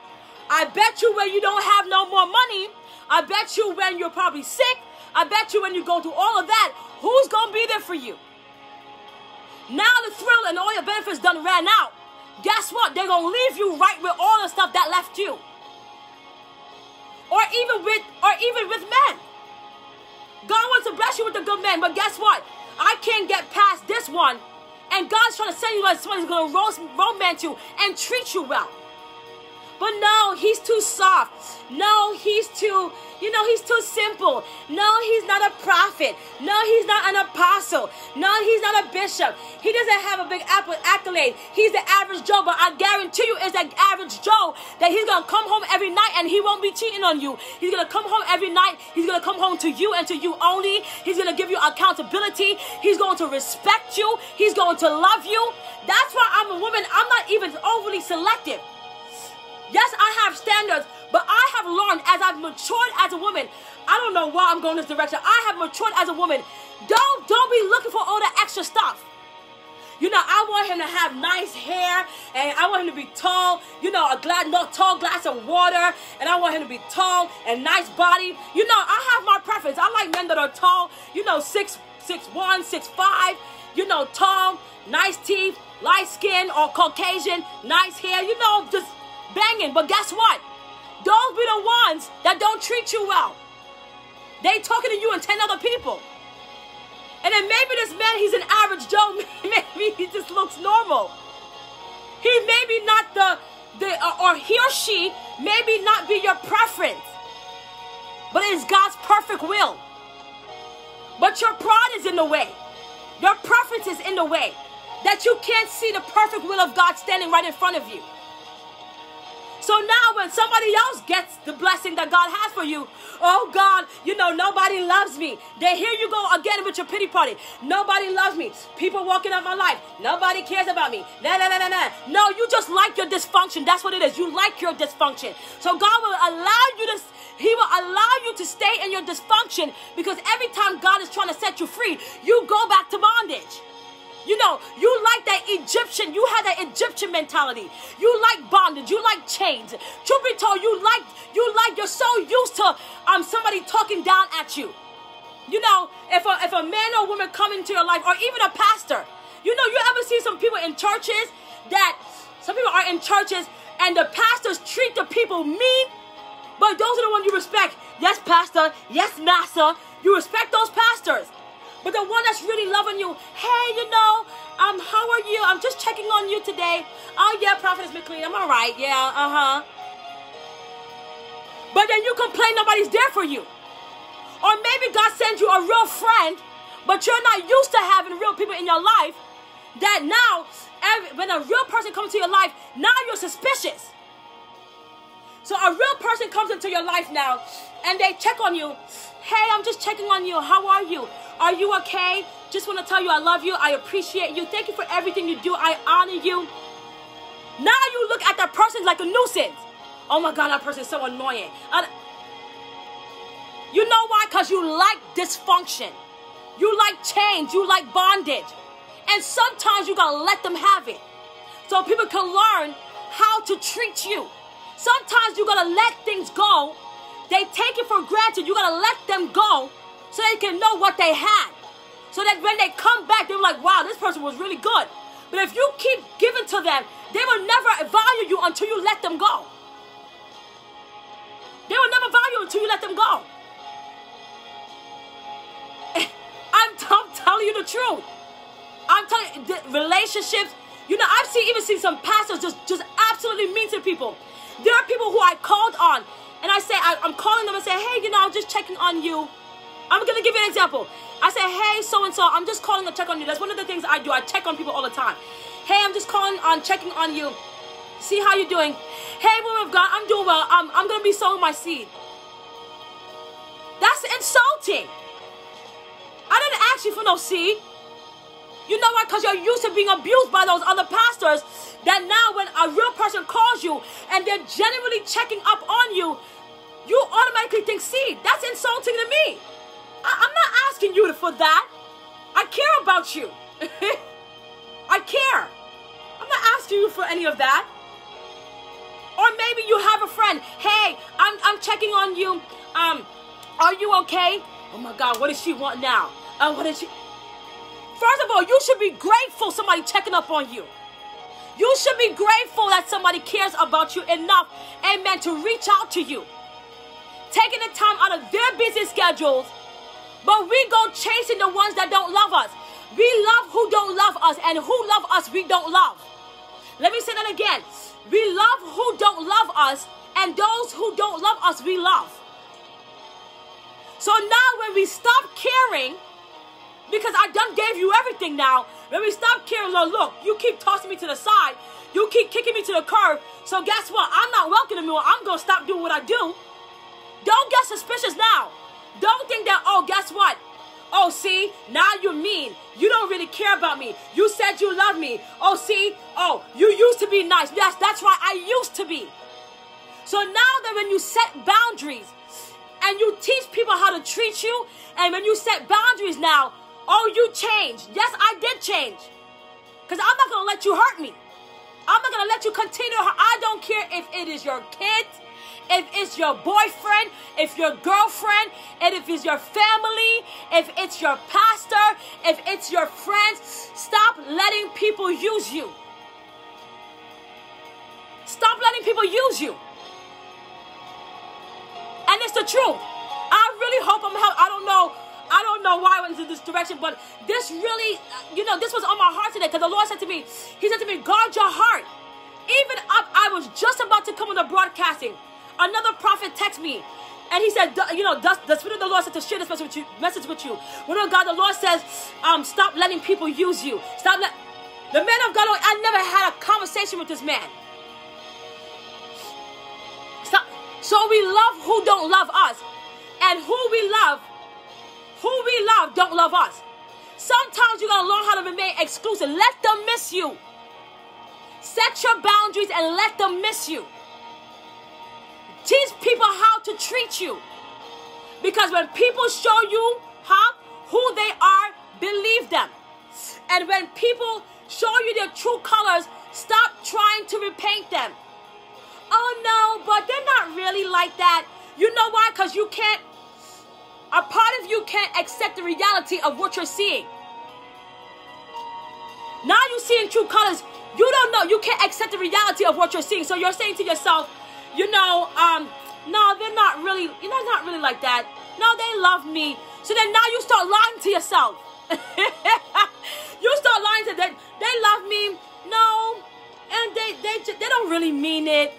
I bet you when you don't have no more money, I bet you when you're probably sick, I bet you when you go through all of that, who's going to be there for you? Now the thrill and all your benefits done ran out. Guess what? They're to leave you right with all the stuff that left you or even with or even with men. God wants to bless you with a good man, but guess what? I can't get past this one. And God's trying to send you like someone who's going to romance you and treat you well. But no, he's too soft. No, he's too, you know, he's too simple. No, he's not a prophet. No, he's not an apostle. No, he's not a bishop. He doesn't have a big accolade. He's the average Joe, but I guarantee you, it's that average Joe that he's gonna come home every night and he won't be cheating on you. He's gonna come home every night. He's gonna come home to you and to you only. He's gonna give you accountability. He's going to respect you. He's going to love you. That's why I'm a woman. I'm not even overly selective. Yes, I have standards, but I have learned as I've matured as a woman. I don't know why I'm going this direction. I have matured as a woman. Don't don't be looking for all the extra stuff. You know, I want him to have nice hair and I want him to be tall, you know, a no, tall glass of water, and I want him to be tall and nice body. You know, I have my preference. I like men that are tall, you know, six, six one, six five, you know, tall, nice teeth, light skin or Caucasian, nice hair, you know, just banging. But guess what? Those be the ones that don't treat you well. They talking to you and 10 other people. And then maybe this man, he's an average Joe. Maybe he just looks normal. He maybe not the, the uh, or he or she maybe not be your preference. But it is God's perfect will. But your pride is in the way. Your preference is in the way. That you can't see the perfect will of God standing right in front of you. So now when somebody else gets the blessing that God has for you, oh God, you know, nobody loves me. Then here you go again with your pity party. Nobody loves me. People walking out my life. Nobody cares about me. Nah, nah, nah, nah, nah. No, you just like your dysfunction. That's what it is. You like your dysfunction. So God will allow you to he will allow you to stay in your dysfunction because every time God is trying to set you free, you go back to bondage. You know, you like that Egyptian, you had that Egyptian mentality. You like bondage, you like chains. Truth be told, you like, you like, you're so used to um somebody talking down at you. You know, if a if a man or woman come into your life, or even a pastor, you know, you ever see some people in churches that some people are in churches and the pastors treat the people mean, but those are the ones you respect. Yes, pastor. Yes, master. You respect those pastors. But the one that's really loving you, hey, you know, um, how are you? I'm just checking on you today. Oh yeah, Prophetess McLean, I'm all right. Yeah, uh-huh. But then you complain nobody's there for you. Or maybe God sends you a real friend, but you're not used to having real people in your life. That now, every, when a real person comes to your life, now you're suspicious. So a real person comes into your life now, and they check on you. Hey, I'm just checking on you. How are you? Are you okay? Just want to tell you I love you. I appreciate you. Thank you for everything you do. I honor you. Now you look at that person like a nuisance. Oh my God, that person is so annoying. you know why? Because you like dysfunction. You like change. You like bondage. And sometimes you got to let them have it. So people can learn how to treat you. Sometimes you got to let things go. They take it for granted. You got to let them go so they can know what they had. So that when they come back, they're like, wow, this person was really good. But if you keep giving to them, they will never value you until you let them go. They will never value you until you let them go. I'm, I'm telling you the truth. I'm telling you, relationships, you know, I've seen even seen some pastors just, just absolutely mean to people. There are people who I called on, and I say, I, I'm calling them and say, hey, you know, I'm just checking on you. I'm gonna give you an example. I say, hey, so and so, I'm just calling to check on you. That's one of the things I do. I check on people all the time. Hey, I'm just calling on checking on you. See how you're doing. Hey, woman of God, I'm doing well. I'm, I'm gonna be sowing my seed. That's insulting. I didn't ask you for no seed. You know why? Because you're used to being abused by those other pastors. That now, when a real person calls you and they're genuinely checking up on you, you automatically think see, That's insulting to me. I, am not asking you for that. I care about you. I care. I'm not asking you for any of that. Or maybe you have a friend. Hey, I'm, I'm checking on you. Um, are you okay? Oh my God, what does she want now? Uh, what is she? First of all, you should be grateful somebody checking up on you. You should be grateful that somebody cares about you enough, amen, to reach out to you. Taking the time out of their busy schedules but we go chasing the ones that don't love us. We love who don't love us, and who love us, we don't love. Let me say that again. We love who don't love us, And those who don't love us, we love. So now when we stop caring, because I done gave you everything now, when we stop caring, Lord, look, you keep tossing me to the side, you keep kicking me to the curb. So guess what? I'm not welcoming you. I'm gonna stop doing what I do. Don't get suspicious now. Don't think that, oh, guess what? Oh, see, now you're mean. You don't really care about me. You said you love me. Oh, see, oh, you used to be nice. Yes, that's why I used to be. So now that when you set boundaries and you teach people how to treat you, and when you set boundaries now, oh, you changed. Yes, I did change. Because I'm not going to let you hurt me. I'm not going to let you continue. I don't care if it is your kid, if it's your boyfriend, if your girlfriend, and if it's your family, if it's your pastor, if it's your friends, stop letting people use you. Stop letting people use you. And it's the truth. I really hope I'm help. I don't know. I don't know why I went into this direction, but this really, you know, this was on my heart today because the Lord said to me, He said to me, guard your heart. Even up, I was just about to come on the broadcasting. Another prophet texted me and he said, you know, the, the Spirit of the Lord said to share this message with you. Message with you. When God, the Lord says, um, stop letting people use you. Stop let the man of God. I never had a conversation with this man. Stop. So we love who don't love us, and who we love, who we love don't love us. Sometimes you gotta learn how to remain exclusive. Let them miss you. Set your boundaries and let them miss you. Teach people how to treat you. Because when people show you huh, who they are, believe them. And when people show you their true colors, stop trying to repaint them. Oh no, but they're not really like that. You know why? Because you can't, a part of you can't accept the reality of what you're seeing. Now you're seeing true colors. You don't know. You can't accept the reality of what you're seeing. So you're saying to yourself, you know, um, no, they're not really, you know, not really like that. No, they love me. So then now you start lying to yourself. you start lying to them. They love me. No, and they they they don't really mean it.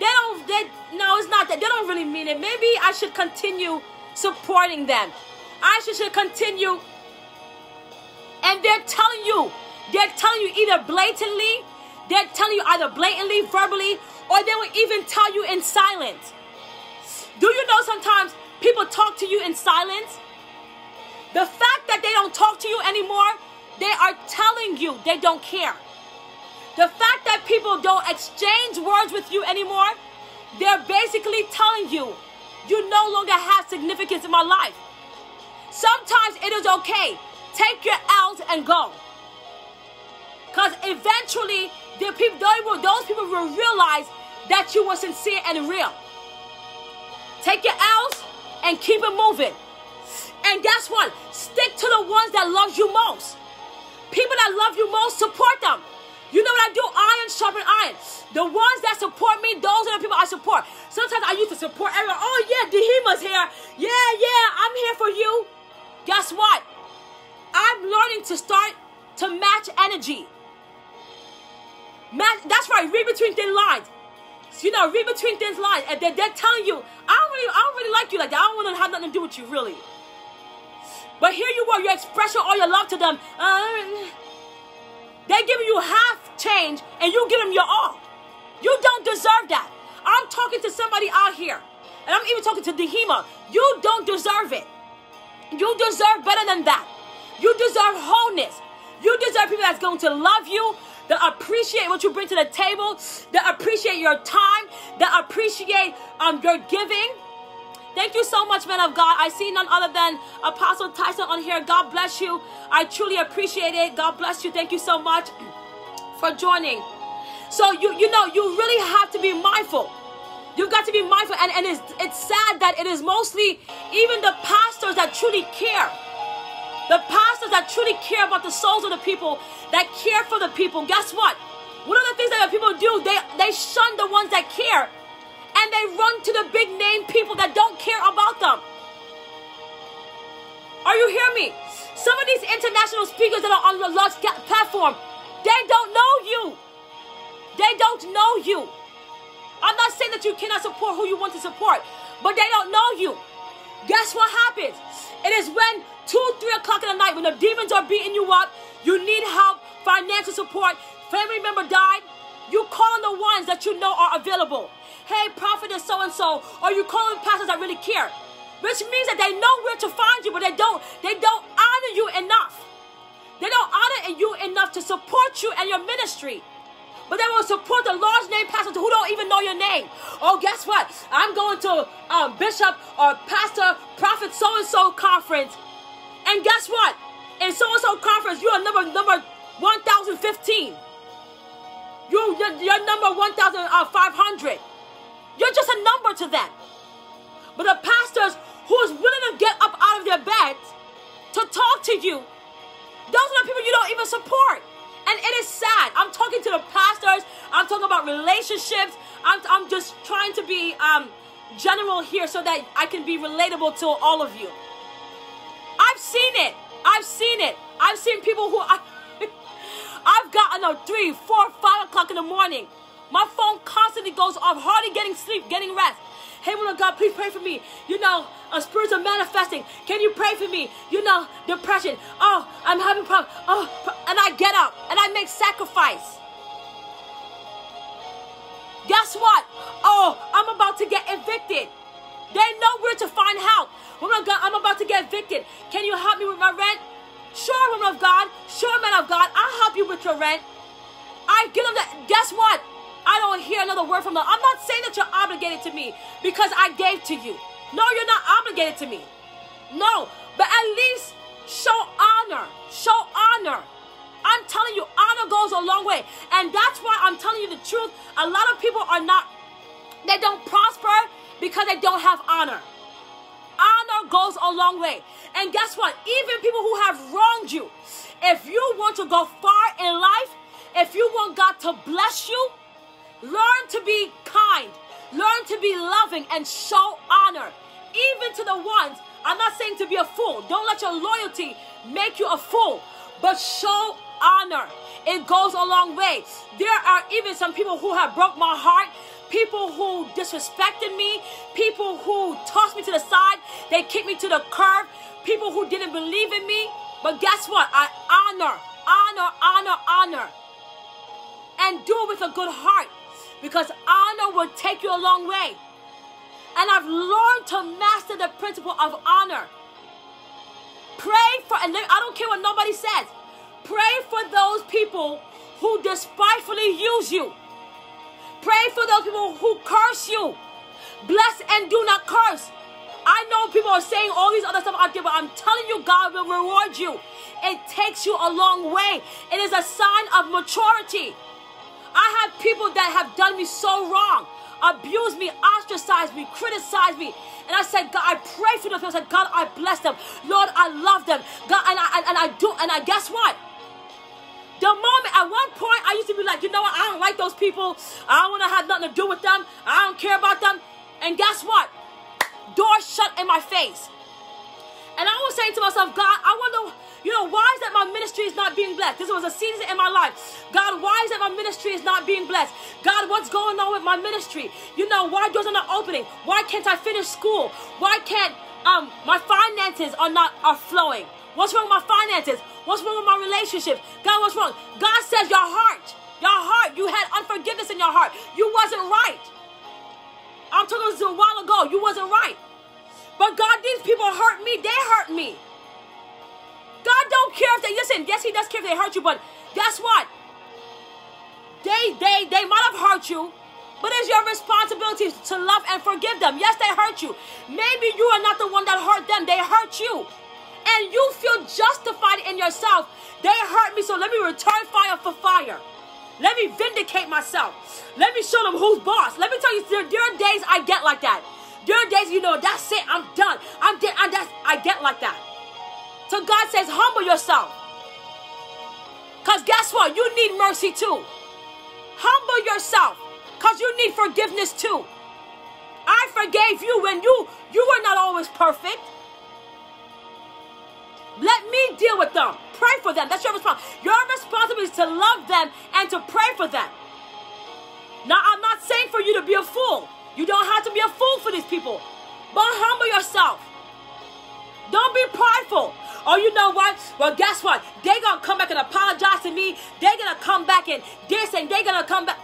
They don't. They no, it's not that. They don't really mean it. Maybe I should continue supporting them. I should, should continue. And they're telling you, they're telling you either blatantly, they're telling you either blatantly, verbally, or they will even tell you in silence. Do you know sometimes people talk to you in silence? The fact that they don't talk to you anymore, they are telling you they don't care. The fact that people don't exchange words with you anymore, they're basically telling you you no longer have significance in my life. Sometimes it is okay. Take your L's and go. Because eventually, the people, those people will realize that you were sincere and real. Take your L's and keep it moving. And guess what? Stick to the ones that love you most. People that love you most, support them. You know what I do? Iron sharpen iron. The ones that support me, those are the people I support. Sometimes I used to support everyone. Oh yeah, Dihima's here. Yeah, yeah, I'm here for you. Guess what? I'm learning to start to match energy. Man, that's right. Read between thin lines. You know, read between thin lines, and they're, they're telling you, I don't really, I don't really like you like that. I don't want to have nothing to do with you, really. But here you are, you're expressing all your love to them. Uh, they're giving you half change, and you give them your all. You don't deserve that. I'm talking to somebody out here, and I'm even talking to Dihima. You don't deserve it. You deserve better than that. You deserve wholeness. You deserve people that's going to love you, that appreciate what you bring to the table, that appreciate your time, that appreciate um, your giving. Thank you so much, man of God. I see none other than Apostle Tyson on here. God bless you. I truly appreciate it. God bless you. Thank you so much for joining. So you you know you really have to be mindful. You've got to be mindful, and, and it's it's sad that it is mostly even the pastors that truly care the pastors that truly care about the souls of the people, that care for the people, guess what? One of the things that people do, they, they shun the ones that care. And they run to the big name people that don't care about them. Are you hearing me? Some of these international speakers that are on the large platform, they don't know you. They don't know you. I'm not saying that you cannot support who you want to support, but they don't know you. Guess what happens? It is when two, three o'clock in the night, when the demons are beating you up, you need help, financial support, family member died, you call on the ones that you know are available. Hey, prophet is so and so, or you calling pastors that really care. Which means that they know where to find you, but they don't, they don't honor you enough. They don't honor you enough to support you and your ministry. But they will support the large name pastors who don't even know your name. Oh, guess what? I'm going to um, bishop or pastor, prophet so and so conference. And guess what? In so and so conference, you are number number 1015. You, you're, you're number 1500. You're just a number to them. But the pastors who is willing to get up out of their beds to talk to you, those are the people you don't even support. And it is sad. I'm talking to the pastors. I'm talking about relationships. I'm, I'm just trying to be um, general here so that I can be relatable to all of you. I've seen it. I've seen it. I've seen people who I, I've gotten a three, four, five o'clock in the morning. My phone constantly goes off, hardly getting sleep, getting rest. Hey, woman of God, please pray for me. You know, a spirits are manifesting. Can you pray for me? You know, depression. Oh, I'm having problems. Oh, and I get up and I make sacrifice. Guess what? Oh, I'm about to get evicted. They know where to find help. Woman of God, I'm about to get evicted. Can you help me with my rent? Sure, woman of God. Sure, man of God. I'll help you with your rent. I give them that. Guess what? I don't hear another word from them. I'm not saying that you're obligated to me because I gave to you. No, you're not obligated to me. No, but at least show honor. Show honor. I'm telling you, honor goes a long way. And that's why I'm telling you the truth. A lot of people are not, they don't prosper because they don't have honor. Honor goes a long way. And guess what? Even people who have wronged you, if you want to go far in life, if you want God to bless you, Learn to be kind. Learn to be loving and show honor. Even to the ones, I'm not saying to be a fool. Don't let your loyalty make you a fool, but show honor. It goes a long way. There are even some people who have broke my heart, people who disrespected me, people who tossed me to the side, they kicked me to the curb, people who didn't believe in me. But guess what? I honor, honor, honor, honor. And do it with a good heart because honor will take you a long way. And I've learned to master the principle of honor. Pray for, and I don't care what nobody says, pray for those people who despitefully use you. Pray for those people who curse you. Bless and do not curse. I know people are saying all these other stuff out there, but I'm telling you, God will reward you. It takes you a long way. It is a sign of maturity. I have people that have done me so wrong, abused me, ostracized me, criticized me. And I said, God, I pray for them. I said, God, I bless them. Lord, I love them. God, and I, and, and I do, and I guess what? The moment, at one point, I used to be like, you know what? I don't like those people. I don't want to have nothing to do with them. I don't care about them. And guess what? Doors shut in my face. And I was saying to myself, God, I wonder you know, why is that my ministry is not being blessed? This was a season in my life. Ministry is not being blessed? God, what's going on with my ministry? You know, why doors are not opening? Why can't I finish school? Why can't um my finances are not are flowing? What's wrong with my finances? What's wrong with my relationships? God, what's wrong? God says your heart, your heart, you had unforgiveness in your heart. You wasn't right. I'm talking this a while ago. You wasn't right. But God, these people hurt me. They hurt me. God don't care if they listen. Yes, He does care if they hurt you, but guess what? They they they might have hurt you, but it's your responsibility to love and forgive them. Yes, they hurt you. Maybe you are not the one that hurt them. They hurt you. And you feel justified in yourself. They hurt me, so let me return fire for fire. Let me vindicate myself. Let me show them who's boss. Let me tell you, there, there are days I get like that. There are days, you know, that's it. I'm done. I'm dead. I'm that's, I get like that. So God says, humble yourself. Because guess what? You need mercy too. Humble yourself. Because you need forgiveness too. I forgave you when you you were not always perfect. Let me deal with them. Pray for them. That's your responsibility. Your responsibility is to love them and to pray for them. Now, I'm not saying for you to be a fool. You don't have to be a fool for these people. But humble yourself. Don't be prideful. Oh, you know what? Well, guess what? They're going to come back and apologize to me. They're going to come back and this and they're going to come back.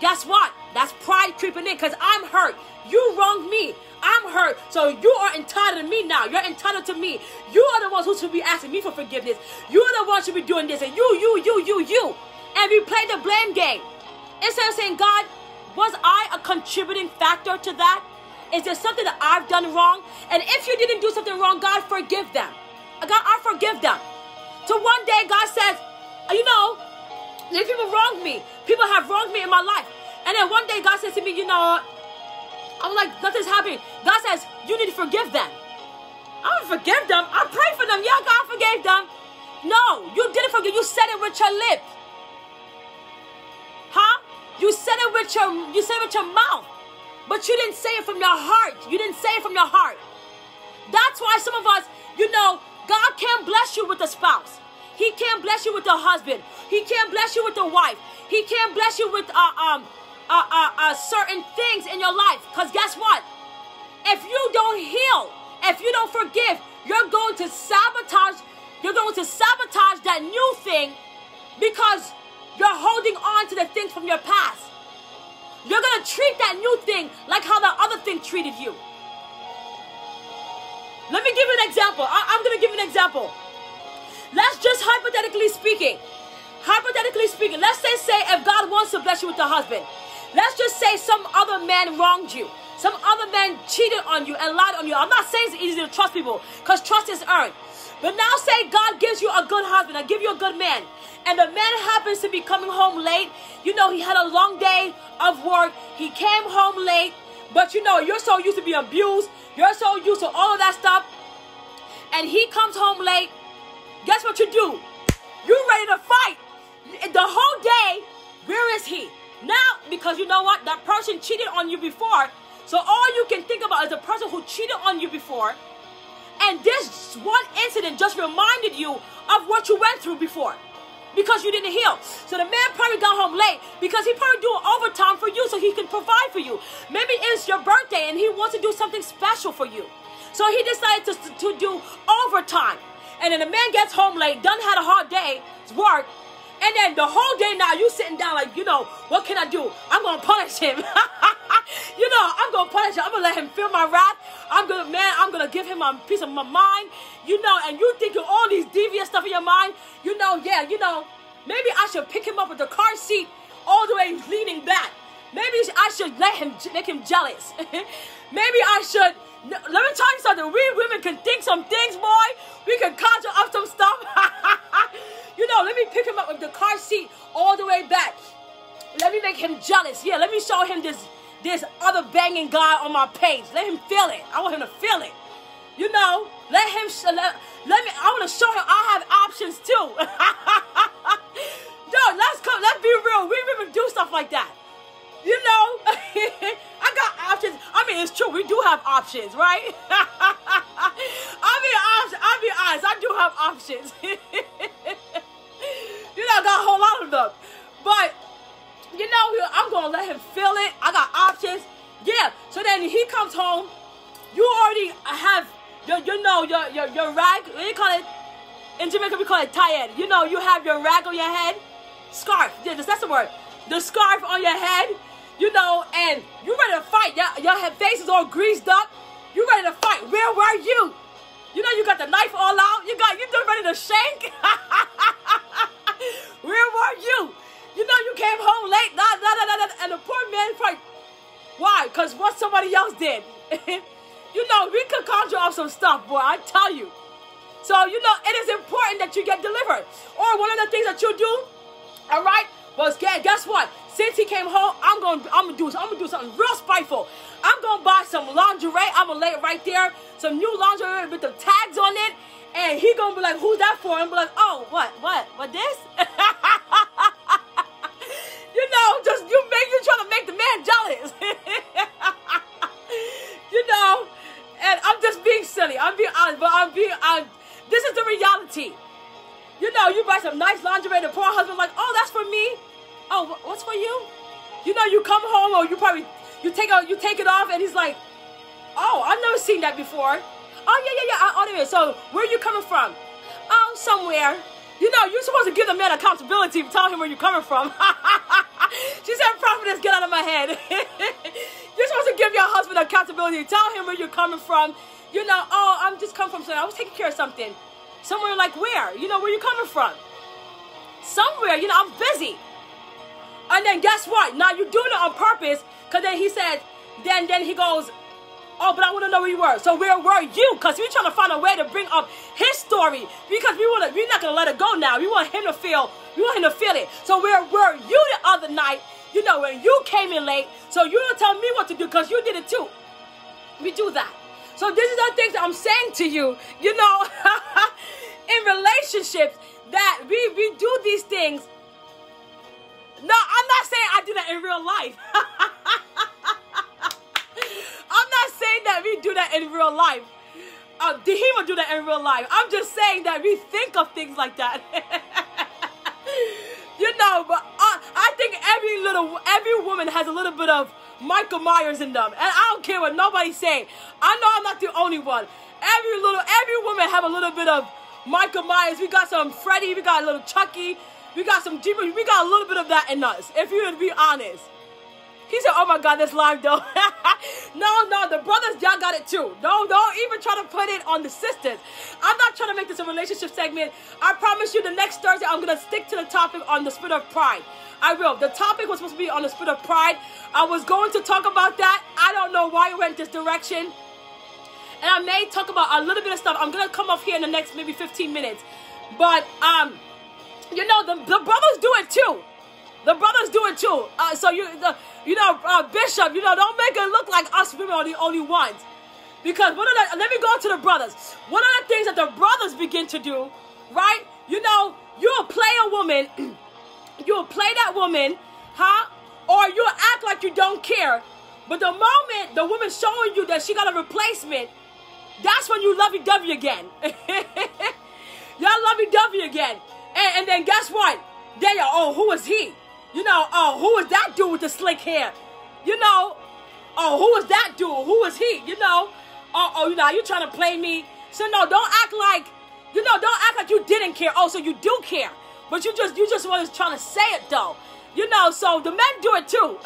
Guess what? That's pride creeping in because I'm hurt. You wronged me. I'm hurt. So you are entitled to me now. You're entitled to me. You are the ones who should be asking me for forgiveness. You are the ones who should be doing this. And you, you, you, you, you. And we play the blame game. Instead of saying, God, was I a contributing factor to that? Is there something that I've done wrong? And if you didn't do something wrong, God, forgive them. God, I forgive them. So one day, God says, you know, these people wronged me. People have wronged me in my life. And then one day God says to me, you know, I'm like, nothing's happening. God says, you need to forgive them. I don't forgive them. I pray for them. Yeah, God forgave them. No, you didn't forgive. You said it with your lips. Huh? You said it with your you said it with your mouth. But you didn't say it from your heart. You didn't say it from your heart. That's why some of us, you know, God can't bless you with a spouse. He can't bless you with a husband. He can't bless you with a wife. He can't bless you with uh, um uh, uh, uh, certain things in your life. Because guess what? If you don't heal, if you don't forgive, you're going to sabotage, you're going to sabotage that new thing because you're holding on to the things from your past. You're going to treat that new thing like how the other thing treated you. Let me give you an example. I- I'm going to give you an example. Let's just hypothetically speaking, hypothetically speaking, let's say, say if God wants to bless you with a husband, Let's just say some other man wronged you. Some other man cheated on you and lied on you. I'm not saying it's easy to trust people because trust is earned. But now say God gives you a good husband, I give you a good man. And the man happens to be coming home late. You know, he had a long day of work. He came home late. But you know, you're so used to being abused. You're so used to all of that stuff. And he comes home late. Guess what you do? You're ready to fight. The whole day, where is he? Now, because you know what? That person cheated on you before. So all you can think about is the person who cheated on you before. And this one incident just reminded you of what you went through before. Because you didn't heal. So the man probably got home late because he probably doing overtime for you so he can provide for you. Maybe it's your birthday and he wants to do something special for you. So he decided to, to do overtime. And then the man gets home late, done had a hard day's work, and then the whole day now you sitting down like, you know, what can I do? I'm gonna punish him. you know, I'm gonna punish him. I'm gonna let him feel my wrath. I'm gonna, man, I'm gonna give him a piece of my mind. You know, and you thinking all these devious stuff in your mind. You know, yeah, you know, maybe I should pick him up with the car seat all the way leaning back. Maybe I should let him make him jealous. maybe I should. Let me tell you something. We women can think some things, boy. We can conjure up some stuff. You know, let me pick him up with the car seat all the way back. Let me make him jealous. Yeah, let me show him this this other banging guy on my page. Let him feel it. I want him to feel it. You know, let him let, let me. I want to show him I have options too. no, let's come. Let's be real. We women do stuff like that. You know, I got options. I mean, it's true. We do have options, right? I mean, I'll be honest. I do have options. You know, I got a whole lot of them. But, you know, I'm going to let him feel it. I got options. Yeah. So then he comes home. You already have, your, you know, your, your, your rag. What do you call it? In Jamaica, we call it tied. You know, you have your rag on your head. Scarf. Yeah, that's the word. The scarf on your head. You know, and you ready to fight. Your, your face is all greased up. You ready to fight. Where were you? You know, you got the knife all out. You got, you ready to shank. Where were you? You know you came home late, nah, nah, nah, nah, and the poor man probably, why? Because what somebody else did. you know, we could conjure up some stuff, boy, I tell you. So, you know, it is important that you get delivered. Or one of the things that you do, all right, was get, guess what? Since he came home, I'm gonna I'm gonna do I'm gonna do something real spiteful. I'm gonna buy some lingerie. I'm gonna lay it right there, some new lingerie with the tags on it, and he gonna be like, who's that for? And be like, oh, what, what, what this? you know, just you make you trying to make the man jealous. you know, and I'm just being silly. I'm being honest, but I'm being I'm, this is the reality. You know, you buy some nice lingerie, the poor husband like, oh, that's for me. Oh, what's for you? you know, you come home or you probably you take out you take it off, and he's like, oh, I've never seen that before. Oh yeah, yeah, yeah. Oh, anyway, so where are you coming from? Oh, somewhere. You know, you're supposed to give the man accountability. Tell him where you're coming from. she said, prophetess, get out of my head. you're supposed to give your husband accountability. Tell him where you're coming from. You know, oh, I'm just coming from something. I was taking care of something. Somewhere like where? You know, where you coming from? Somewhere, you know, I'm busy. And then guess what? Now you're doing it on purpose. Cause then he said, then then he goes, Oh, but I want to know where you were. So where were you? Because we're trying to find a way to bring up his story. Because we want to, we're not gonna let it go now. We want him to feel, we want him to feel it. So where were you the other night? You know, when you came in late, so you don't tell me what to do because you did it too. We do that. So this is the things I'm saying to you, you know, in relationships that we, we do these things. No, I'm not saying I do that in real life. I'm not saying that we do that in real life. Uh, Dihima do that in real life. I'm just saying that we think of things like that. you know, but I, I think every little, every woman has a little bit of Michael Myers in them. And I don't care what nobody's saying. I know I'm not the only one. Every little, every woman have a little bit of Michael Myers. We got some Freddy. We got a little Chucky. We got some Jeepers. We got a little bit of that in us, if you would be honest. He said, "Oh my God, that's live though." no, no, the brothers, y'all got it too. No, don't even try to put it on the sisters. I'm not trying to make this a relationship segment. I promise you, the next Thursday, I'm gonna stick to the topic on the spirit of pride. I will. The topic was supposed to be on the spirit of pride. I was going to talk about that. I don't know why it went this direction. And I may talk about a little bit of stuff. I'm gonna come up here in the next maybe 15 minutes. But um, you know, the, the brothers do it too. The brothers do it too. Uh, so you, the, you know, uh, Bishop, you know, don't make it look like us women are the only ones. Because one of the, let me go to the brothers. One of the things that the brothers begin to do, right? You know, you'll play a woman, you'll play that woman, huh? Or you'll act like you don't care. But the moment the woman's showing you that she got a replacement, that's when you lovey-dovey again. Y'all lovey-dovey again. And, and then guess what? Then you oh, who is he? You know, oh, who is that dude with the slick hair? You know, oh, who is that dude? Who is he? You know, oh, oh, you know, you're trying to play me? So no, don't act like, you know, don't act like you didn't care. Oh, so you do care, but you just, you just was trying to say it though. You know, so the men do it too.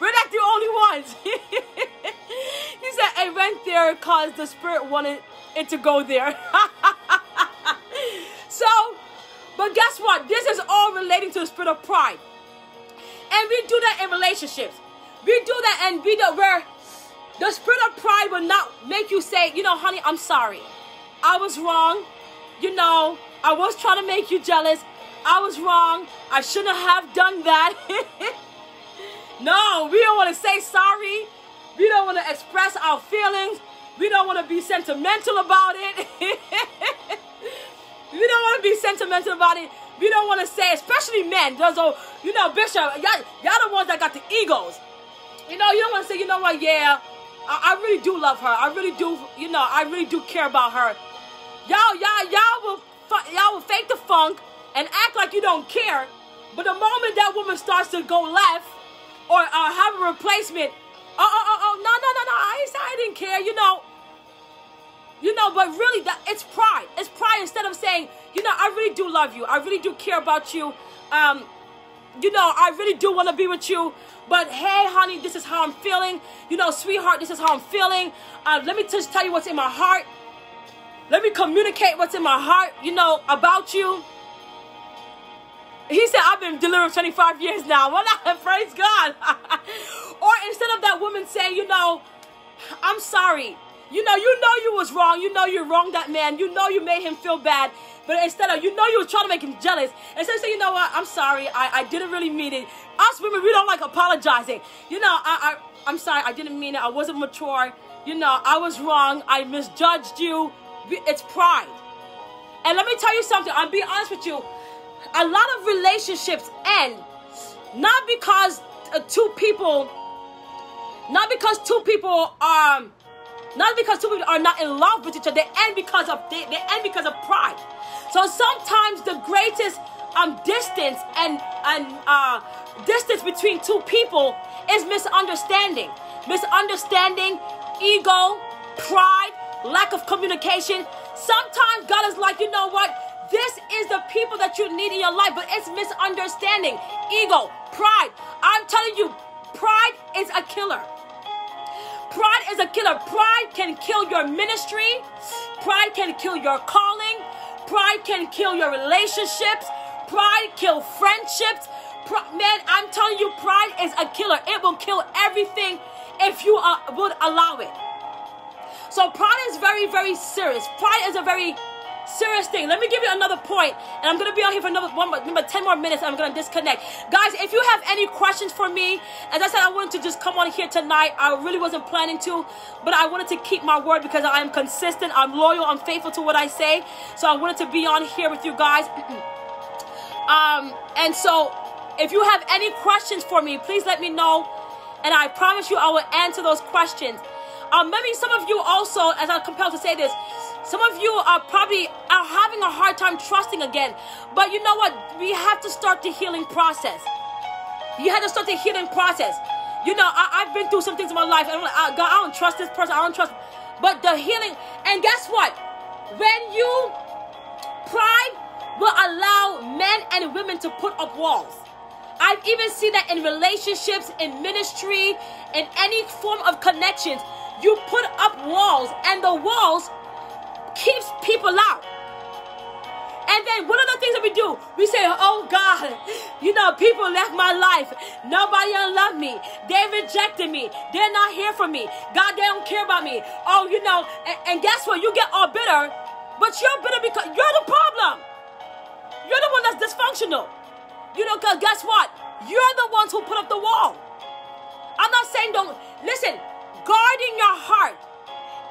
We're not the only ones. he said, I went there because the spirit wanted it to go there. so, but guess what? This is all relating to the spirit of pride. And we do that in relationships. We do that and we do where the spirit of pride will not make you say, you know, honey, I'm sorry. I was wrong. You know, I was trying to make you jealous. I was wrong. I shouldn't have done that. no, we don't want to say sorry. We don't want to express our feelings. We don't want to be sentimental about it. want to be sentimental about it. We don't want to say, especially men. Those old, you know, Bishop, y'all, y'all the ones that got the egos. You know, you don't want to say, you know what, yeah, I, I, really do love her. I really do, you know, I really do care about her. Y'all, y'all, y'all will, y'all will fake the funk and act like you don't care. But the moment that woman starts to go left or uh, have a replacement, oh, oh, oh, oh, no, no, no, no, I, I didn't care, you know. You know, but really, that it's pride. It's pride instead of saying, you know, I really do love you. I really do care about you. Um, you know, I really do want to be with you. But hey, honey, this is how I'm feeling. You know, sweetheart, this is how I'm feeling. Uh, let me just tell you what's in my heart. Let me communicate what's in my heart, you know, about you. He said, I've been delivered 25 years now. Well, I praise God. or instead of that woman saying, you know, I'm sorry. You know, you know you was wrong. You know you wronged that man. You know you made him feel bad. But instead of, you know you was trying to make him jealous. Instead of saying, you know what, I'm sorry. I, I didn't really mean it. Us women, we don't like apologizing. You know, I, I, I'm sorry. I didn't mean it. I wasn't mature. You know, I was wrong. I misjudged you. It's pride. And let me tell you something. I'll be honest with you. A lot of relationships end not because uh, two people, not because two people are, um, not because two people are not in love with each other. They end because of they, they end because of pride. So sometimes the greatest um distance and and uh distance between two people is misunderstanding. Misunderstanding, ego, pride, lack of communication. Sometimes God is like, you know what? This is the people that you need in your life, but it's misunderstanding, ego, pride. I'm telling you, pride is a killer. Pride is a killer. Pride can kill your ministry. Pride can kill your calling. Pride can kill your relationships. Pride kill friendships. man, I'm telling you, pride is a killer. It will kill everything if you uh, would allow it. So pride is very, very serious. Pride is a very serious thing. Let me give you another point, and I'm gonna be on here for another one, number ten more minutes. I'm gonna disconnect, guys. If you have any questions for me, as I said, I wanted to just come on here tonight. I really wasn't planning to, but I wanted to keep my word because I am consistent. I'm loyal. I'm faithful to what I say. So I wanted to be on here with you guys. um, and so if you have any questions for me, please let me know, and I promise you I will answer those questions. Um, maybe some of you also, as I'm compelled to say this, some of you are probably are having a hard time trusting again. But you know what? We have to start the healing process. You have to start the healing process. You know, I, have been through some things in my life, and I'm like, oh, God, I don't trust this person. I don't trust. But the healing, and guess what? When you pride will allow men and women to put up walls. I've even seen that in relationships, in ministry, in any form of connections. You put up walls, and the walls keeps people out. And then one of the things that we do, we say, Oh God, you know, people left my life. Nobody love me. They rejected me. They're not here for me. God, they don't care about me. Oh, you know, and, and guess what? You get all bitter, but you're bitter because you're the problem. You're the one that's dysfunctional. You know, because guess what? You're the ones who put up the wall. I'm not saying don't listen, guarding your heart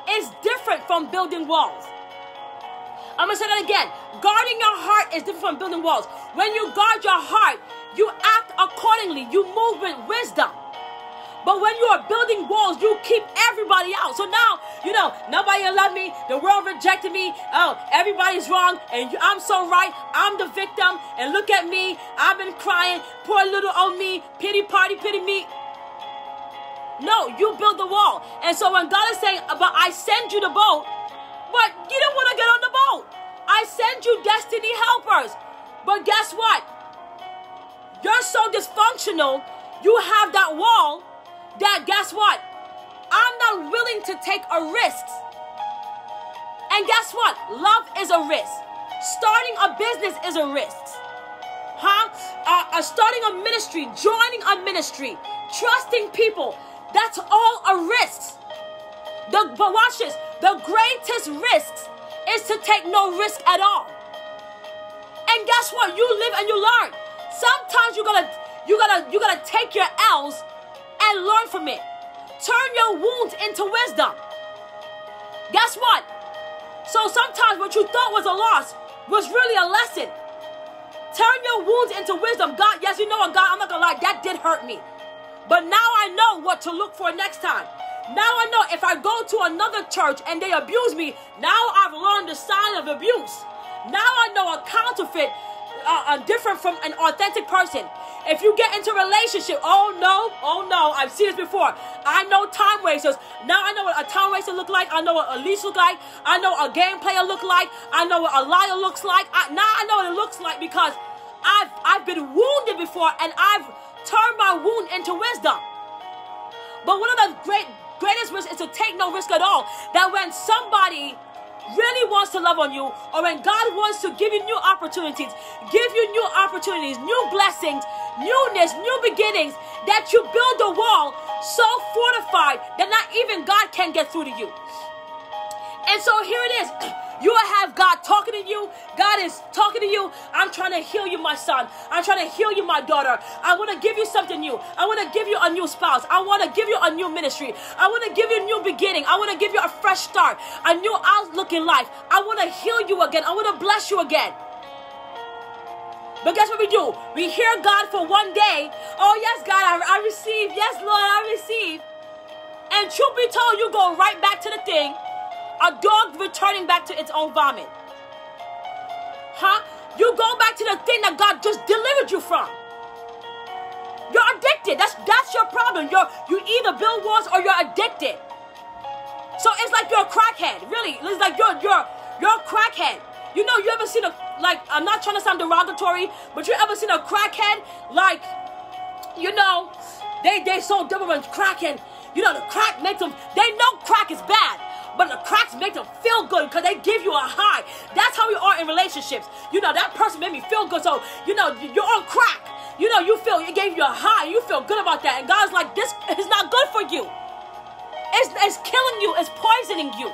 is different from building walls. I'm gonna say that again. Guarding your heart is different from building walls. When you guard your heart, you act accordingly, you move with wisdom. But when you are building walls, you keep everybody out. So now, you know, nobody love me. The world rejected me. Oh, everybody's wrong, and I'm so right. I'm the victim, and look at me. I've been crying. Poor little old me. Pity party, pity me. No, you build the wall. And so when God is saying, "But I send you the boat," But you don't want to get on the boat. I send you destiny helpers. But guess what? You're so dysfunctional. You have that wall that guess what? I'm not willing to take a risk. And guess what? Love is a risk. Starting a business is a risk. Huh? Uh, uh, starting a ministry, joining a ministry, trusting people. That's all a risk. The, but watch this. The greatest risk is to take no risk at all. And guess what? You live and you learn. Sometimes you gotta you gotta you gotta take your L's and learn from it. Turn your wounds into wisdom. Guess what? So sometimes what you thought was a loss was really a lesson. Turn your wounds into wisdom. God, yes, you know what, God, I'm not gonna lie, that did hurt me. But now I know what to look for next time. Now I know if I go to another church and they abuse me, now I've learned the sign of abuse. Now I know a counterfeit, uh, different from an authentic person. If you get into a relationship, oh no, oh no, I've seen this before. I know time wasters. Now I know what a time waster look like. I know what a leash look like. I know a game player look like. I know what a liar looks like. I, now I know what it looks like because I've I've been wounded before and I've turned my wound into wisdom. But one of the great greatest risk is to take no risk at all. That when somebody really wants to love on you, or when God wants to give you new opportunities, give you new opportunities, new blessings, newness, new beginnings, that you build a wall so fortified that not even God can get through to you. And so here it is. You have God talking to you. God is talking to you. I'm trying to heal you, my son. I'm trying to heal you, my daughter. I want to give you something new. I want to give you a new spouse. I want to give you a new ministry. I want to give you a new beginning. I want to give you a fresh start, a new outlook in life. I want to heal you again. I want to bless you again. But guess what we do? We hear God for one day. Oh, yes, God, I, I receive. Yes, Lord, I receive. And truth be told, you go right back to the thing a dog returning back to its own vomit. Huh? you go back to the thing that God just delivered you from. You're addicted. That's that's your problem. You're you either build walls or you're addicted. So it's like you're a crackhead. Really, it's like you're you're you're a crackhead. You know, you ever seen a like? I'm not trying to sound derogatory, but you ever seen a crackhead like? You know, they they so double and cracking. You know, the crack makes them. They know crack is bad, but the cracks make them feel good because they give you a high. That's how we are in relationships. You know, that person made me feel good, so you know you're on crack. You know, you feel it gave you a high. You feel good about that, and God's like, this is not good for you. It's, it's killing you. It's poisoning you.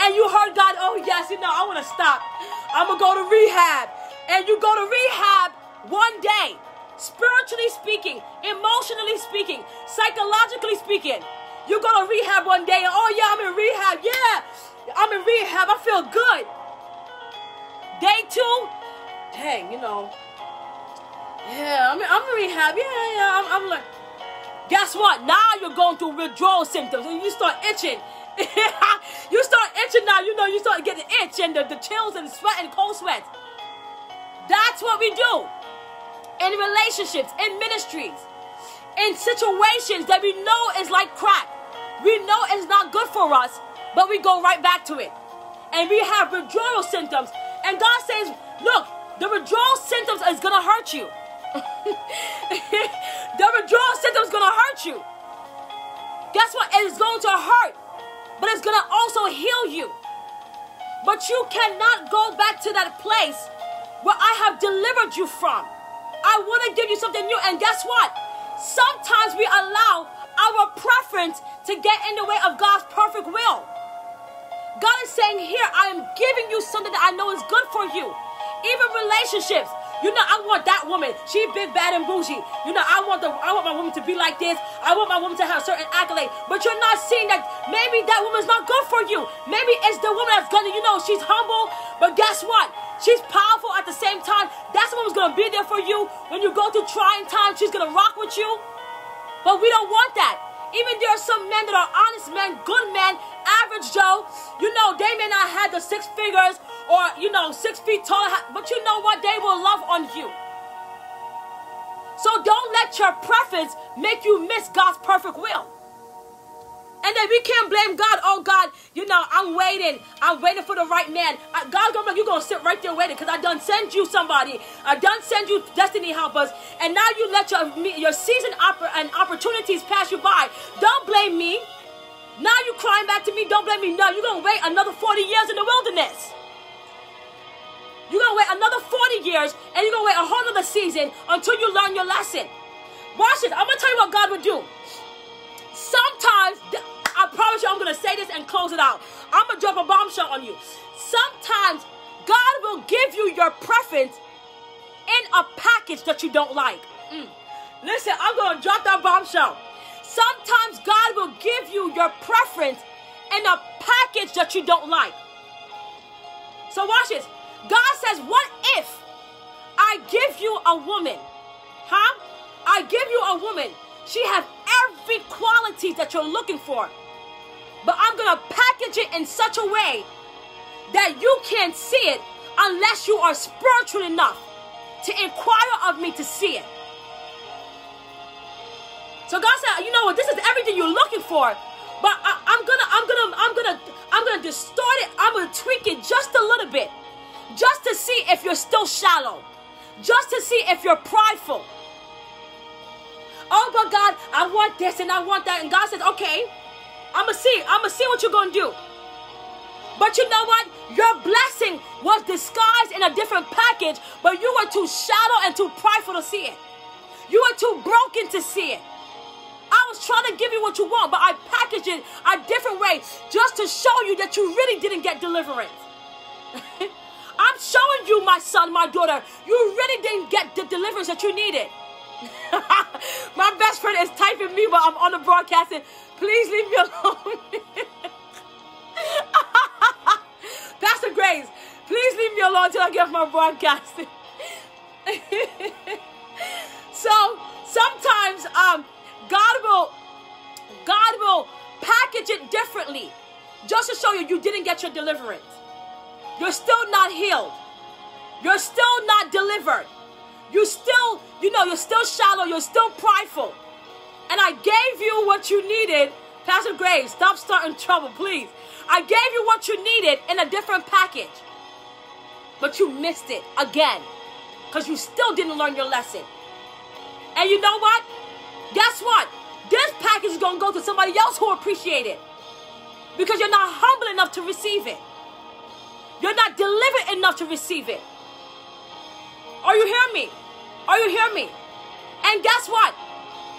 And you heard God, oh yes, you know, I want to stop. I'm gonna go to rehab. And you go to rehab one day spiritually speaking, emotionally speaking, psychologically speaking. You go to rehab one day and oh yeah, I'm in rehab. Yeah, I'm in rehab. I feel good. Day two, dang, you know. Yeah, I'm in, I'm in rehab. Yeah, yeah, I'm, I'm like. Guess what? Now you're going through withdrawal symptoms and you start itching. you start itching now. You know, you start getting itch and the, the chills and sweat and cold sweat. That's what we do in relationships, in ministries, in situations that we know is like crack. We know it's not good for us, but we go right back to it. And we have withdrawal symptoms. And God says, look, the withdrawal symptoms is going to hurt you. the withdrawal symptoms going to hurt you. Guess what? It is going to hurt, but it's going to also heal you. But you cannot go back to that place where I have delivered you from. I want to give you something new. And guess what? Sometimes we allow our preference to get in the way of God's perfect will. God is saying here, I am giving you something that I know is good for you. Even relationships. You know, I want that woman. She big, bad, and bougie. You know, I want the I want my woman to be like this. I want my woman to have certain accolade. But you're not seeing that maybe that woman's not good for you. Maybe it's the woman that's gonna, you know, she's humble. But guess what? She's powerful at the same time. That's the who's gonna be there for you when you go through trying times. She's gonna rock with you. But we don't want that. Even there are some men that are honest men, good men, average Joe. You know, they may not have the six figures or you know six feet tall, but you know what? They will love on you. So don't let your preference make you miss God's perfect will. And then we can't blame God. Oh God, you know, I'm waiting. I'm waiting for the right man. Uh, God's gonna you're gonna sit right there waiting because I done send you somebody. I done send you destiny helpers. And now you let your your season oppor- and opportunities pass you by. Don't blame me. Now you crying back to me. Don't blame me. No, you're gonna wait another 40 years in the wilderness. You're gonna wait another 40 years and you're gonna wait a whole other season until you learn your lesson. Watch this. I'm gonna tell you what God would do. Sometimes I promise you, I'm going to say this and close it out. I'm going to drop a bombshell on you. Sometimes God will give you your preference in a package that you don't like. Mm. Listen, I'm going to drop that bombshell. Sometimes God will give you your preference in a package that you don't like. So watch this. God says, What if I give you a woman? Huh? I give you a woman. She has every quality that you're looking for but I'm going to package it in such a way that you can't see it unless you are spiritual enough to inquire of me to see it. So God said, you know what, this is everything you're looking for. But I, am gonna, I'm gonna, I'm gonna, I'm gonna distort it. I'm gonna tweak it just a little bit, just to see if you're still shallow, just to see if you're prideful. Oh, but God, I want this and I want that, and God says, okay, I'ma see. I'ma see what you're gonna do. But you know what? Your blessing was disguised in a different package, but you were too shallow and too prideful to see it. You were too broken to see it. I was trying to give you what you want, but I packaged it a different way just to show you that you really didn't get deliverance. I'm showing you, my son, my daughter, you really didn't get the deliverance that you needed. my best friend is typing me while I'm on the broadcasting. Please leave me alone. Pastor Grace, please leave me alone till I get my broadcasting. so sometimes um, God will God will package it differently just to show you you didn't get your deliverance. You're still not healed. You're still not delivered. You still, you know, you're still shallow, you're still prideful. And I gave you what you needed. Pastor Grace, stop starting trouble, please. I gave you what you needed in a different package. But you missed it again. Because you still didn't learn your lesson. And you know what? Guess what? This package is going to go to somebody else who appreciate it. Because you're not humble enough to receive it. You're not delivered enough to receive it. Are you hearing me? Are you hearing me? And guess what?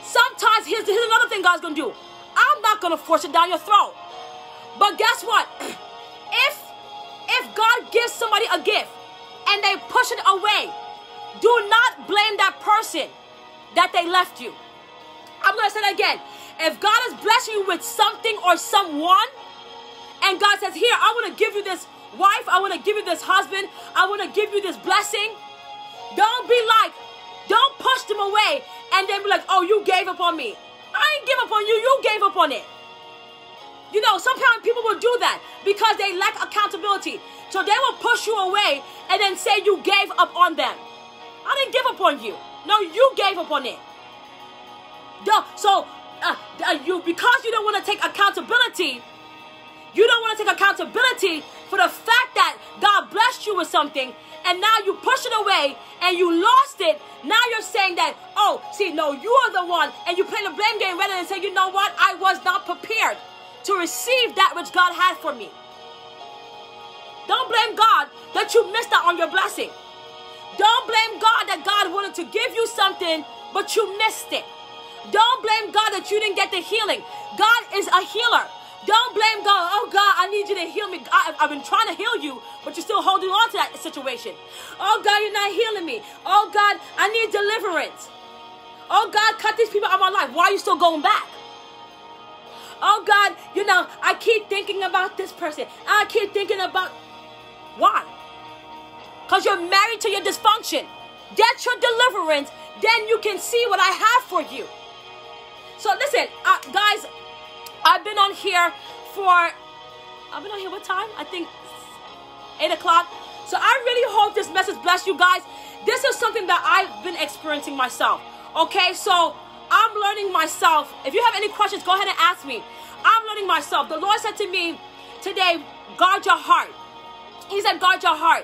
Sometimes here's, here's another thing God's gonna do. I'm not gonna force it down your throat. But guess what? If if God gives somebody a gift and they push it away, do not blame that person that they left you. I'm gonna say that again. If God is blessing you with something or someone, and God says, Here, I wanna give you this wife, I wanna give you this husband, I wanna give you this blessing, don't be like, don't push them away and then be like, oh, you gave up on me. I didn't give up on you, you gave up on it. You know, sometimes people will do that because they lack accountability. So they will push you away and then say you gave up on them. I didn't give up on you. No, you gave up on it. So uh, uh, you because you don't want to take accountability, you don't want to take accountability for the fact that God blessed you with something and now you push it away and you lost it. Now you're saying that, oh, see, no, you are the one, and you play the blame game rather than say, you know what, I was not prepared to receive that which God had for me. Don't blame God that you missed out on your blessing. Don't blame God that God wanted to give you something, but you missed it. Don't blame God that you didn't get the healing. God is a healer. Don't blame God. Oh God, I need you to heal me. I, have been trying to heal you, but you're still holding on to that situation. Oh God, you're not healing me. Oh God, I need deliverance. Oh God, cut these people out of my life. Why are you still going back? Oh God, you know, I keep thinking about this person. I keep thinking about why? Because you're married to your dysfunction. Get your deliverance, then you can see what I have for you. So listen, uh, guys, I've been on here for, I've been on here what time? I think 8 o'clock. So I really hope this message bless you guys. This is something that I've been experiencing myself. Okay, so I'm learning myself. If you have any questions, go ahead and ask me. I'm learning myself. The Lord said to me today, guard your heart. He said, guard your heart.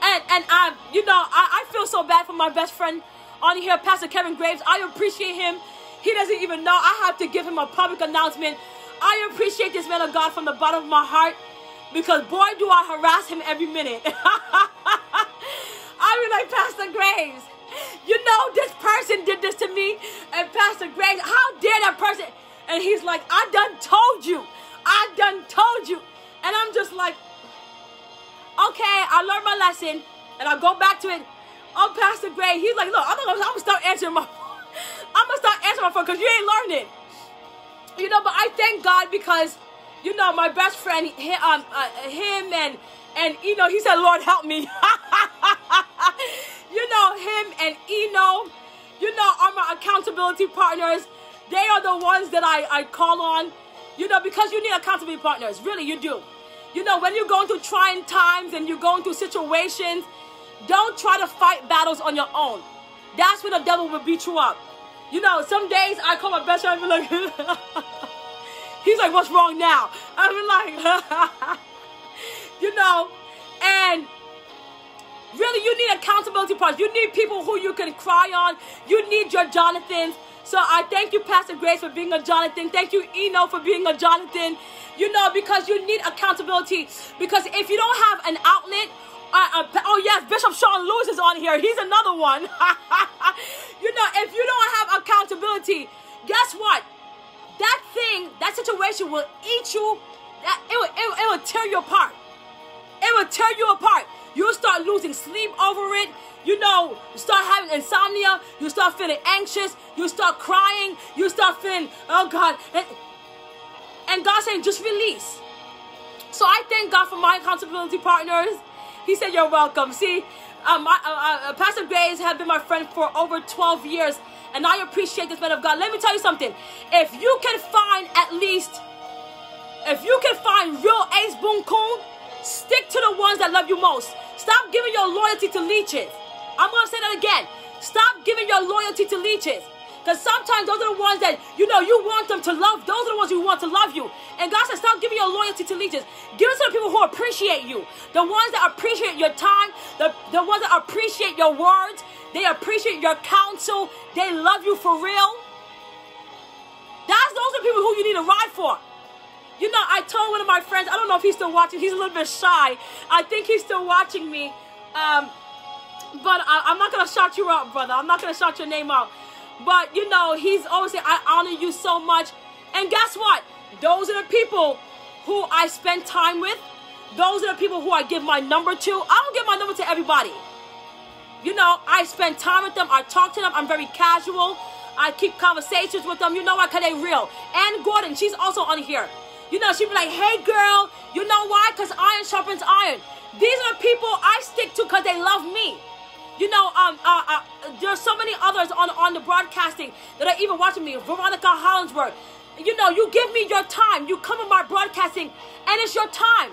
And and I'm you know, I, I feel so bad for my best friend on here, Pastor Kevin Graves. I appreciate him he doesn't even know. I have to give him a public announcement. I appreciate this man of God from the bottom of my heart because boy, do I harass him every minute. I be like, Pastor Graves, you know, this person did this to me. And Pastor Graves, how dare that person? And he's like, I done told you. I done told you. And I'm just like, okay, I learned my lesson. And I go back to it. Oh, Pastor Gray, he's like, look, I'm gonna, I'm gonna start answering my I'm gonna start answering my phone because you ain't learning. You know, but I thank God because, you know, my best friend, him, um, uh, him and and know, he said, "Lord, help me." you know, him and Eno, you know, are my accountability partners. They are the ones that I I call on. You know, because you need accountability partners. Really, you do. You know, when you're going through trying times and you're going through situations, don't try to fight battles on your own. That's when the devil will beat you up. You know, some days I call my best friend and be like, he's like, what's wrong now? I'm like, you know, and really you need accountability partners. You need people who you can cry on. You need your Jonathans. So I thank you, Pastor Grace, for being a Jonathan. Thank you, Eno, for being a Jonathan. You know, because you need accountability. Because if you don't have an outlet uh, uh, oh yes, Bishop Sean Lewis is on here. He's another one. you know, if you don't have accountability, guess what? That thing, that situation will eat you. That it will, it, it will tear you apart. It will tear you apart. You'll start losing sleep over it. You know, you start having insomnia. You start feeling anxious. You start crying. You start feeling, oh God. And, and God saying, just release. So I thank God for my accountability partners. He said, You're welcome. See, um, uh, uh, Pastor Graves has been my friend for over 12 years, and I appreciate this man of God. Let me tell you something. If you can find at least, if you can find real ace boom coon, stick to the ones that love you most. Stop giving your loyalty to leeches. I'm gonna say that again. Stop giving your loyalty to leeches. Because sometimes those are the ones that, you know, you want them to love. Those are the ones who want to love you. And God says, stop giving your loyalty to leeches. Give it to the people who appreciate you. The ones that appreciate your time. The, the ones that appreciate your words. They appreciate your counsel. They love you for real. That's those are people who you need to ride for. You know, I told one of my friends, I don't know if he's still watching. He's a little bit shy. I think he's still watching me. Um, but I, am not gonna shout you out, brother. I'm not gonna shout your name out. But you know, he's always saying, I honor you so much. And guess what? Those are the people who I spend time with. Those are the people who I give my number to. I don't give my number to everybody. You know, I spend time with them. I talk to them. I'm very casual. I keep conversations with them. You know what? Because they real. And Gordon, she's also on here. You know, she'd be like, hey, girl, you know why? Because iron sharpens iron. These are the people I stick to because they love me. You know, um, uh, uh, there's so many others on, on the broadcasting that are even watching me. Veronica Hollingsworth. You know, you give me your time. You come in my broadcasting, and it's your time.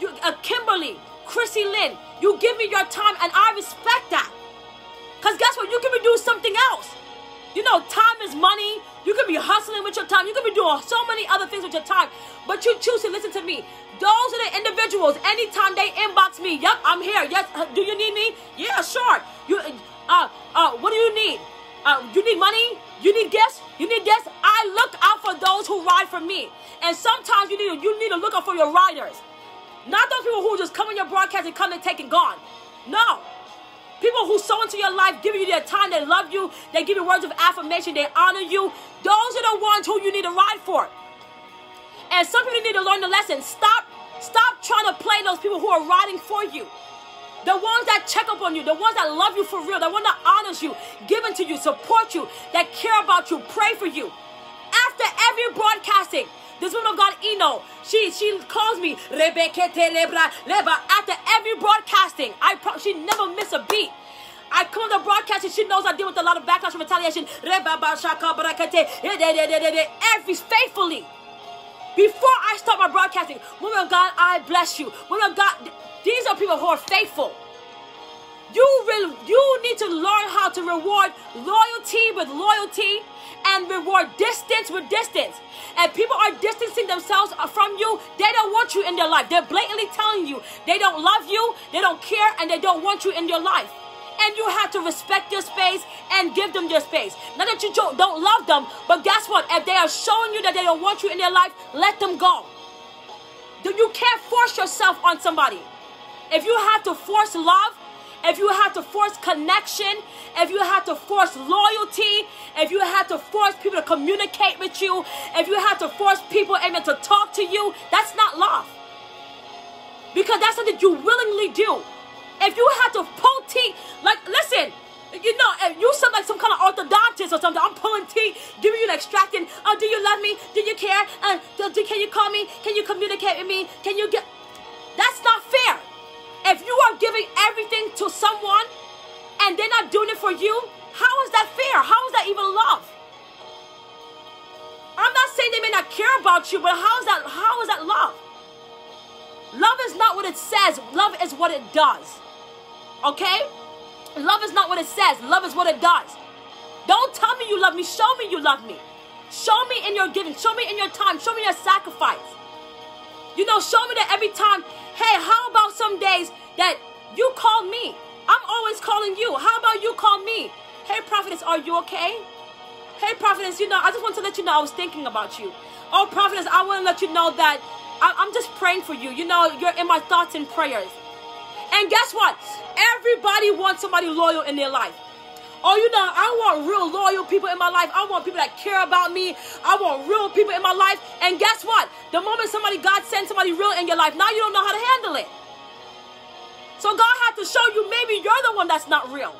You, uh, Kimberly, Chrissy Lynn, you give me your time, and I respect that. Because guess what? You can doing something else. You know, time is money. You could be hustling with your time. You could be doing so many other things with your time. But you choose to listen to me. Those are the individuals. Anytime they inbox me, yep, I'm here. Yes, uh, do you need me? Yeah, sure. You, uh, uh, what do you need? Uh, you need money? You need gifts? You need this? I look out for those who ride for me. And sometimes you need to, you need to look out for your riders. Not those people who just come on your broadcast and come and take and gone. No. People who sow into your life, giving you their time, they love you, they give you words of affirmation, they honor you. Those are the ones who you need to ride for. And some people need to learn the lesson. Stop, stop trying to play those people who are riding for you. The ones that check up on you, the ones that love you for real, the one that honors you, giving to you, support you, that care about you, pray for you. After every broadcasting, this woman of God, Eno, she she calls me Rebecca Leba after every broadcasting. I pro- she never miss a beat. I come to broadcast and she knows I deal with a lot of backlash and retaliation. Every faithfully. Before I start my broadcasting, woman of God, I bless you. Woman of God, these are people who are faithful. You you need to learn how to reward loyalty with loyalty and reward distance with distance. And people are distancing themselves from you. They don't want you in their life. They're blatantly telling you they don't love you, they don't care, and they don't want you in their life. And you have to respect their space and give them their space. Not that you don't love them, but guess what? If they are showing you that they don't want you in their life, let them go. You can't force yourself on somebody. If you have to force love, if you have to force connection, if you have to force loyalty, if you have to force people to communicate with you, if you have to force people amen, to talk to you, that's not love. Because that's something you willingly do. If you have to pull teeth, like, listen, you know, if you sound like some kind of orthodontist or something. I'm pulling teeth, giving you an extracting. Oh, do you love me? Do you care? Uh, do, do, can you call me? Can you communicate with me? Can you get? That's not fair. If you are giving everything to someone and they're not doing it for you, how is that fair? How is that even love? I'm not saying they may not care about you, but how is that how is that love? Love is not what it says, love is what it does. Okay? Love is not what it says, love is what it does. Don't tell me you love me, show me you love me. Show me in your giving, show me in your time, show me your sacrifice. You know, show me that every time Hey, how about some days that you call me? I'm always calling you. How about you call me? Hey, prophetess, are you okay? Hey, prophetess, you know, I just want to let you know I was thinking about you. Oh, prophetess, I want to let you know that I'm just praying for you. You know, you're in my thoughts and prayers. And guess what? Everybody wants somebody loyal in their life. Oh, you know, I want real loyal people in my life. I want people that care about me. I want real people in my life. And guess what? The moment somebody, God sends somebody real in your life, now you don't know how to handle it. So God had to show you maybe you're the one that's not real.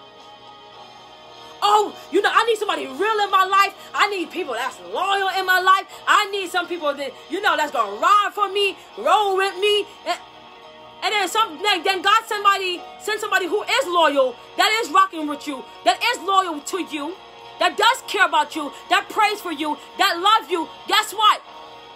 Oh, you know, I need somebody real in my life. I need people that's loyal in my life. I need some people that, you know, that's going to ride for me, roll with me. And then some then God somebody send somebody who is loyal, that is rocking with you, that is loyal to you, that does care about you, that prays for you, that love you. Guess what?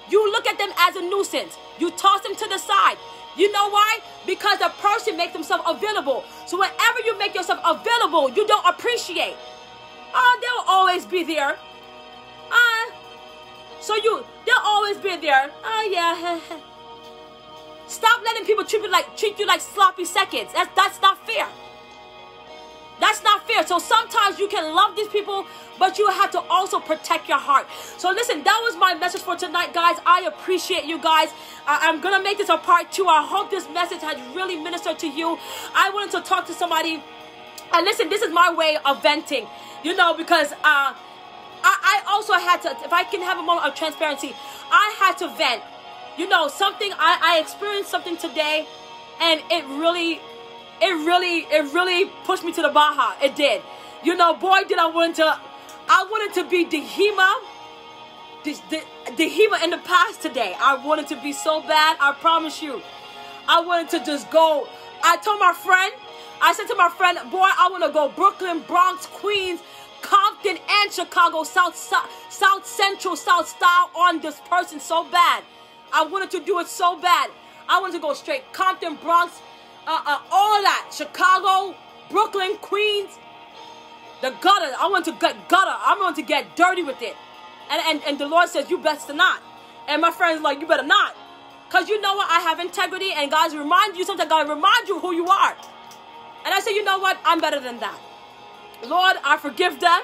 You look at them as a nuisance. You toss them to the side. You know why? Because the person makes themselves available. So whenever you make yourself available, you don't appreciate. Oh, they'll always be there. Uh, so you they'll always be there. Oh yeah. Stop letting people treat you like treat you like sloppy seconds. That's that's not fair. That's not fair. So sometimes you can love these people, but you have to also protect your heart. So listen, that was my message for tonight, guys. I appreciate you guys. I- am gonna make this a part two. I hope this message has really ministered to you. I wanted to talk to somebody, and listen, this is my way of venting. You know, because uh, I, I also had to. If I can have a moment of transparency, I had to vent. You know, something I, I experienced something today, and it really it really, it really pushed me to the Baja. It did. You know, boy, did I want to, I wanted to be the, Dihima in the past today. I wanted to be so bad. I promise you. I wanted to just go. I told my friend, I said to my friend, boy, I want to go Brooklyn, Bronx, Queens, Compton, and Chicago, South, South Central, South Style on this person so bad. I wanted to do it so bad. I wanted to go straight Compton, Bronx, uh, uh, all that. Chicago, Brooklyn, Queens, the gutter. I want to get gutter. I want to get dirty with it. And, and, and the Lord says, you best to not. And my friend's like, you better not. Because you know what? I have integrity and God's remind you, sometimes God remind you who you are. And I say, you know what? I'm better than that. Lord, I forgive them.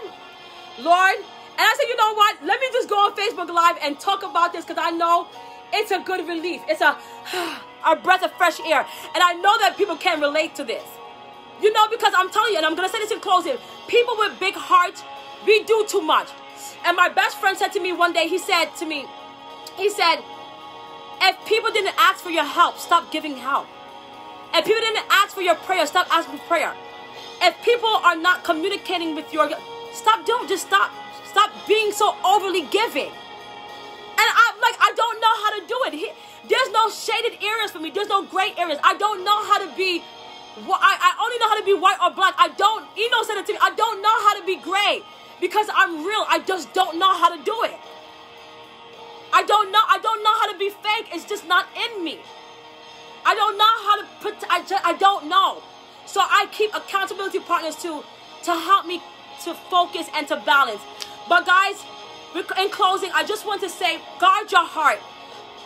Lord, and I said, you know what? Let me just go on Facebook Live and talk about this because I know it's a good relief. It's a a breath of fresh air. And I know that people can relate to this. You know, because I'm telling you, and I'm gonna say this in closing, people with big hearts, we do too much. And my best friend said to me one day, he said to me, he said, if people didn't ask for your help, stop giving help. If people didn't ask for your prayer, stop asking for prayer. If people are not communicating with your stop doing just stop stop being so overly giving. And I'm like, I don't know how to do it. He, there's no shaded areas for me. There's no gray areas. I don't know how to be. I, I only know how to be white or black. I don't. Eno said it to me. I don't know how to be gray because I'm real. I just don't know how to do it. I don't know. I don't know how to be fake. It's just not in me. I don't know how to put. I just. I don't know. So I keep accountability partners to to help me to focus and to balance. But guys, in closing, I just want to say, guard your heart.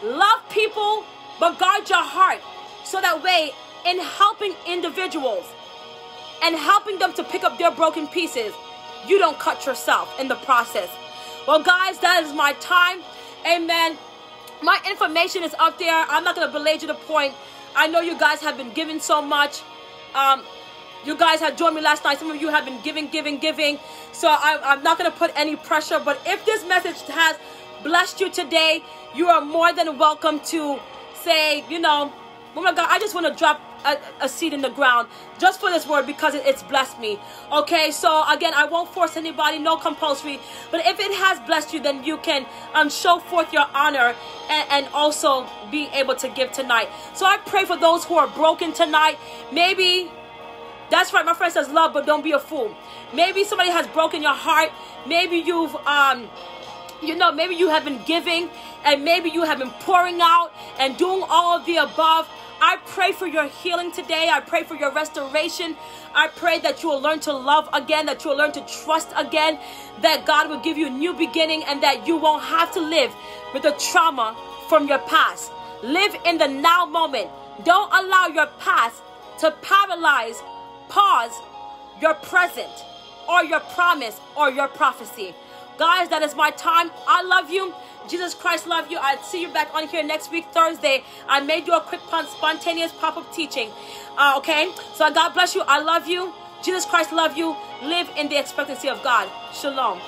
Love people, but guard your heart. So that way, in helping individuals and helping them to pick up their broken pieces, you don't cut yourself in the process. Well, guys, that is my time. Amen. My information is up there. I'm not going to belabor the point. I know you guys have been giving so much. Um, you guys had joined me last night. Some of you have been giving, giving, giving. So I, I'm not going to put any pressure. But if this message has blessed you today, you are more than welcome to say, you know, oh my God, I just want to drop a, a, seed in the ground just for this word because it, it's blessed me. Okay, so again, I won't force anybody, no compulsory. But if it has blessed you, then you can um, show forth your honor and, and also be able to give tonight. So I pray for those who are broken tonight. Maybe that's right, my friend says love, but don't be a fool. Maybe somebody has broken your heart. Maybe you've um you know, maybe you have been giving and maybe you have been pouring out and doing all of the above. I pray for your healing today. I pray for your restoration. I pray that you will learn to love again, that you will learn to trust again, that God will give you a new beginning, and that you won't have to live with the trauma from your past. Live in the now moment. Don't allow your past to paralyze, pause your present, or your promise, or your prophecy. Guys, that is my time. I love you. Jesus Christ love you. I'll see you back on here next week, Thursday. I may do a quick, spontaneous pop-up teaching. Uh, okay? So God bless you. I love you. Jesus Christ love you. Live in the expectancy of God. Shalom.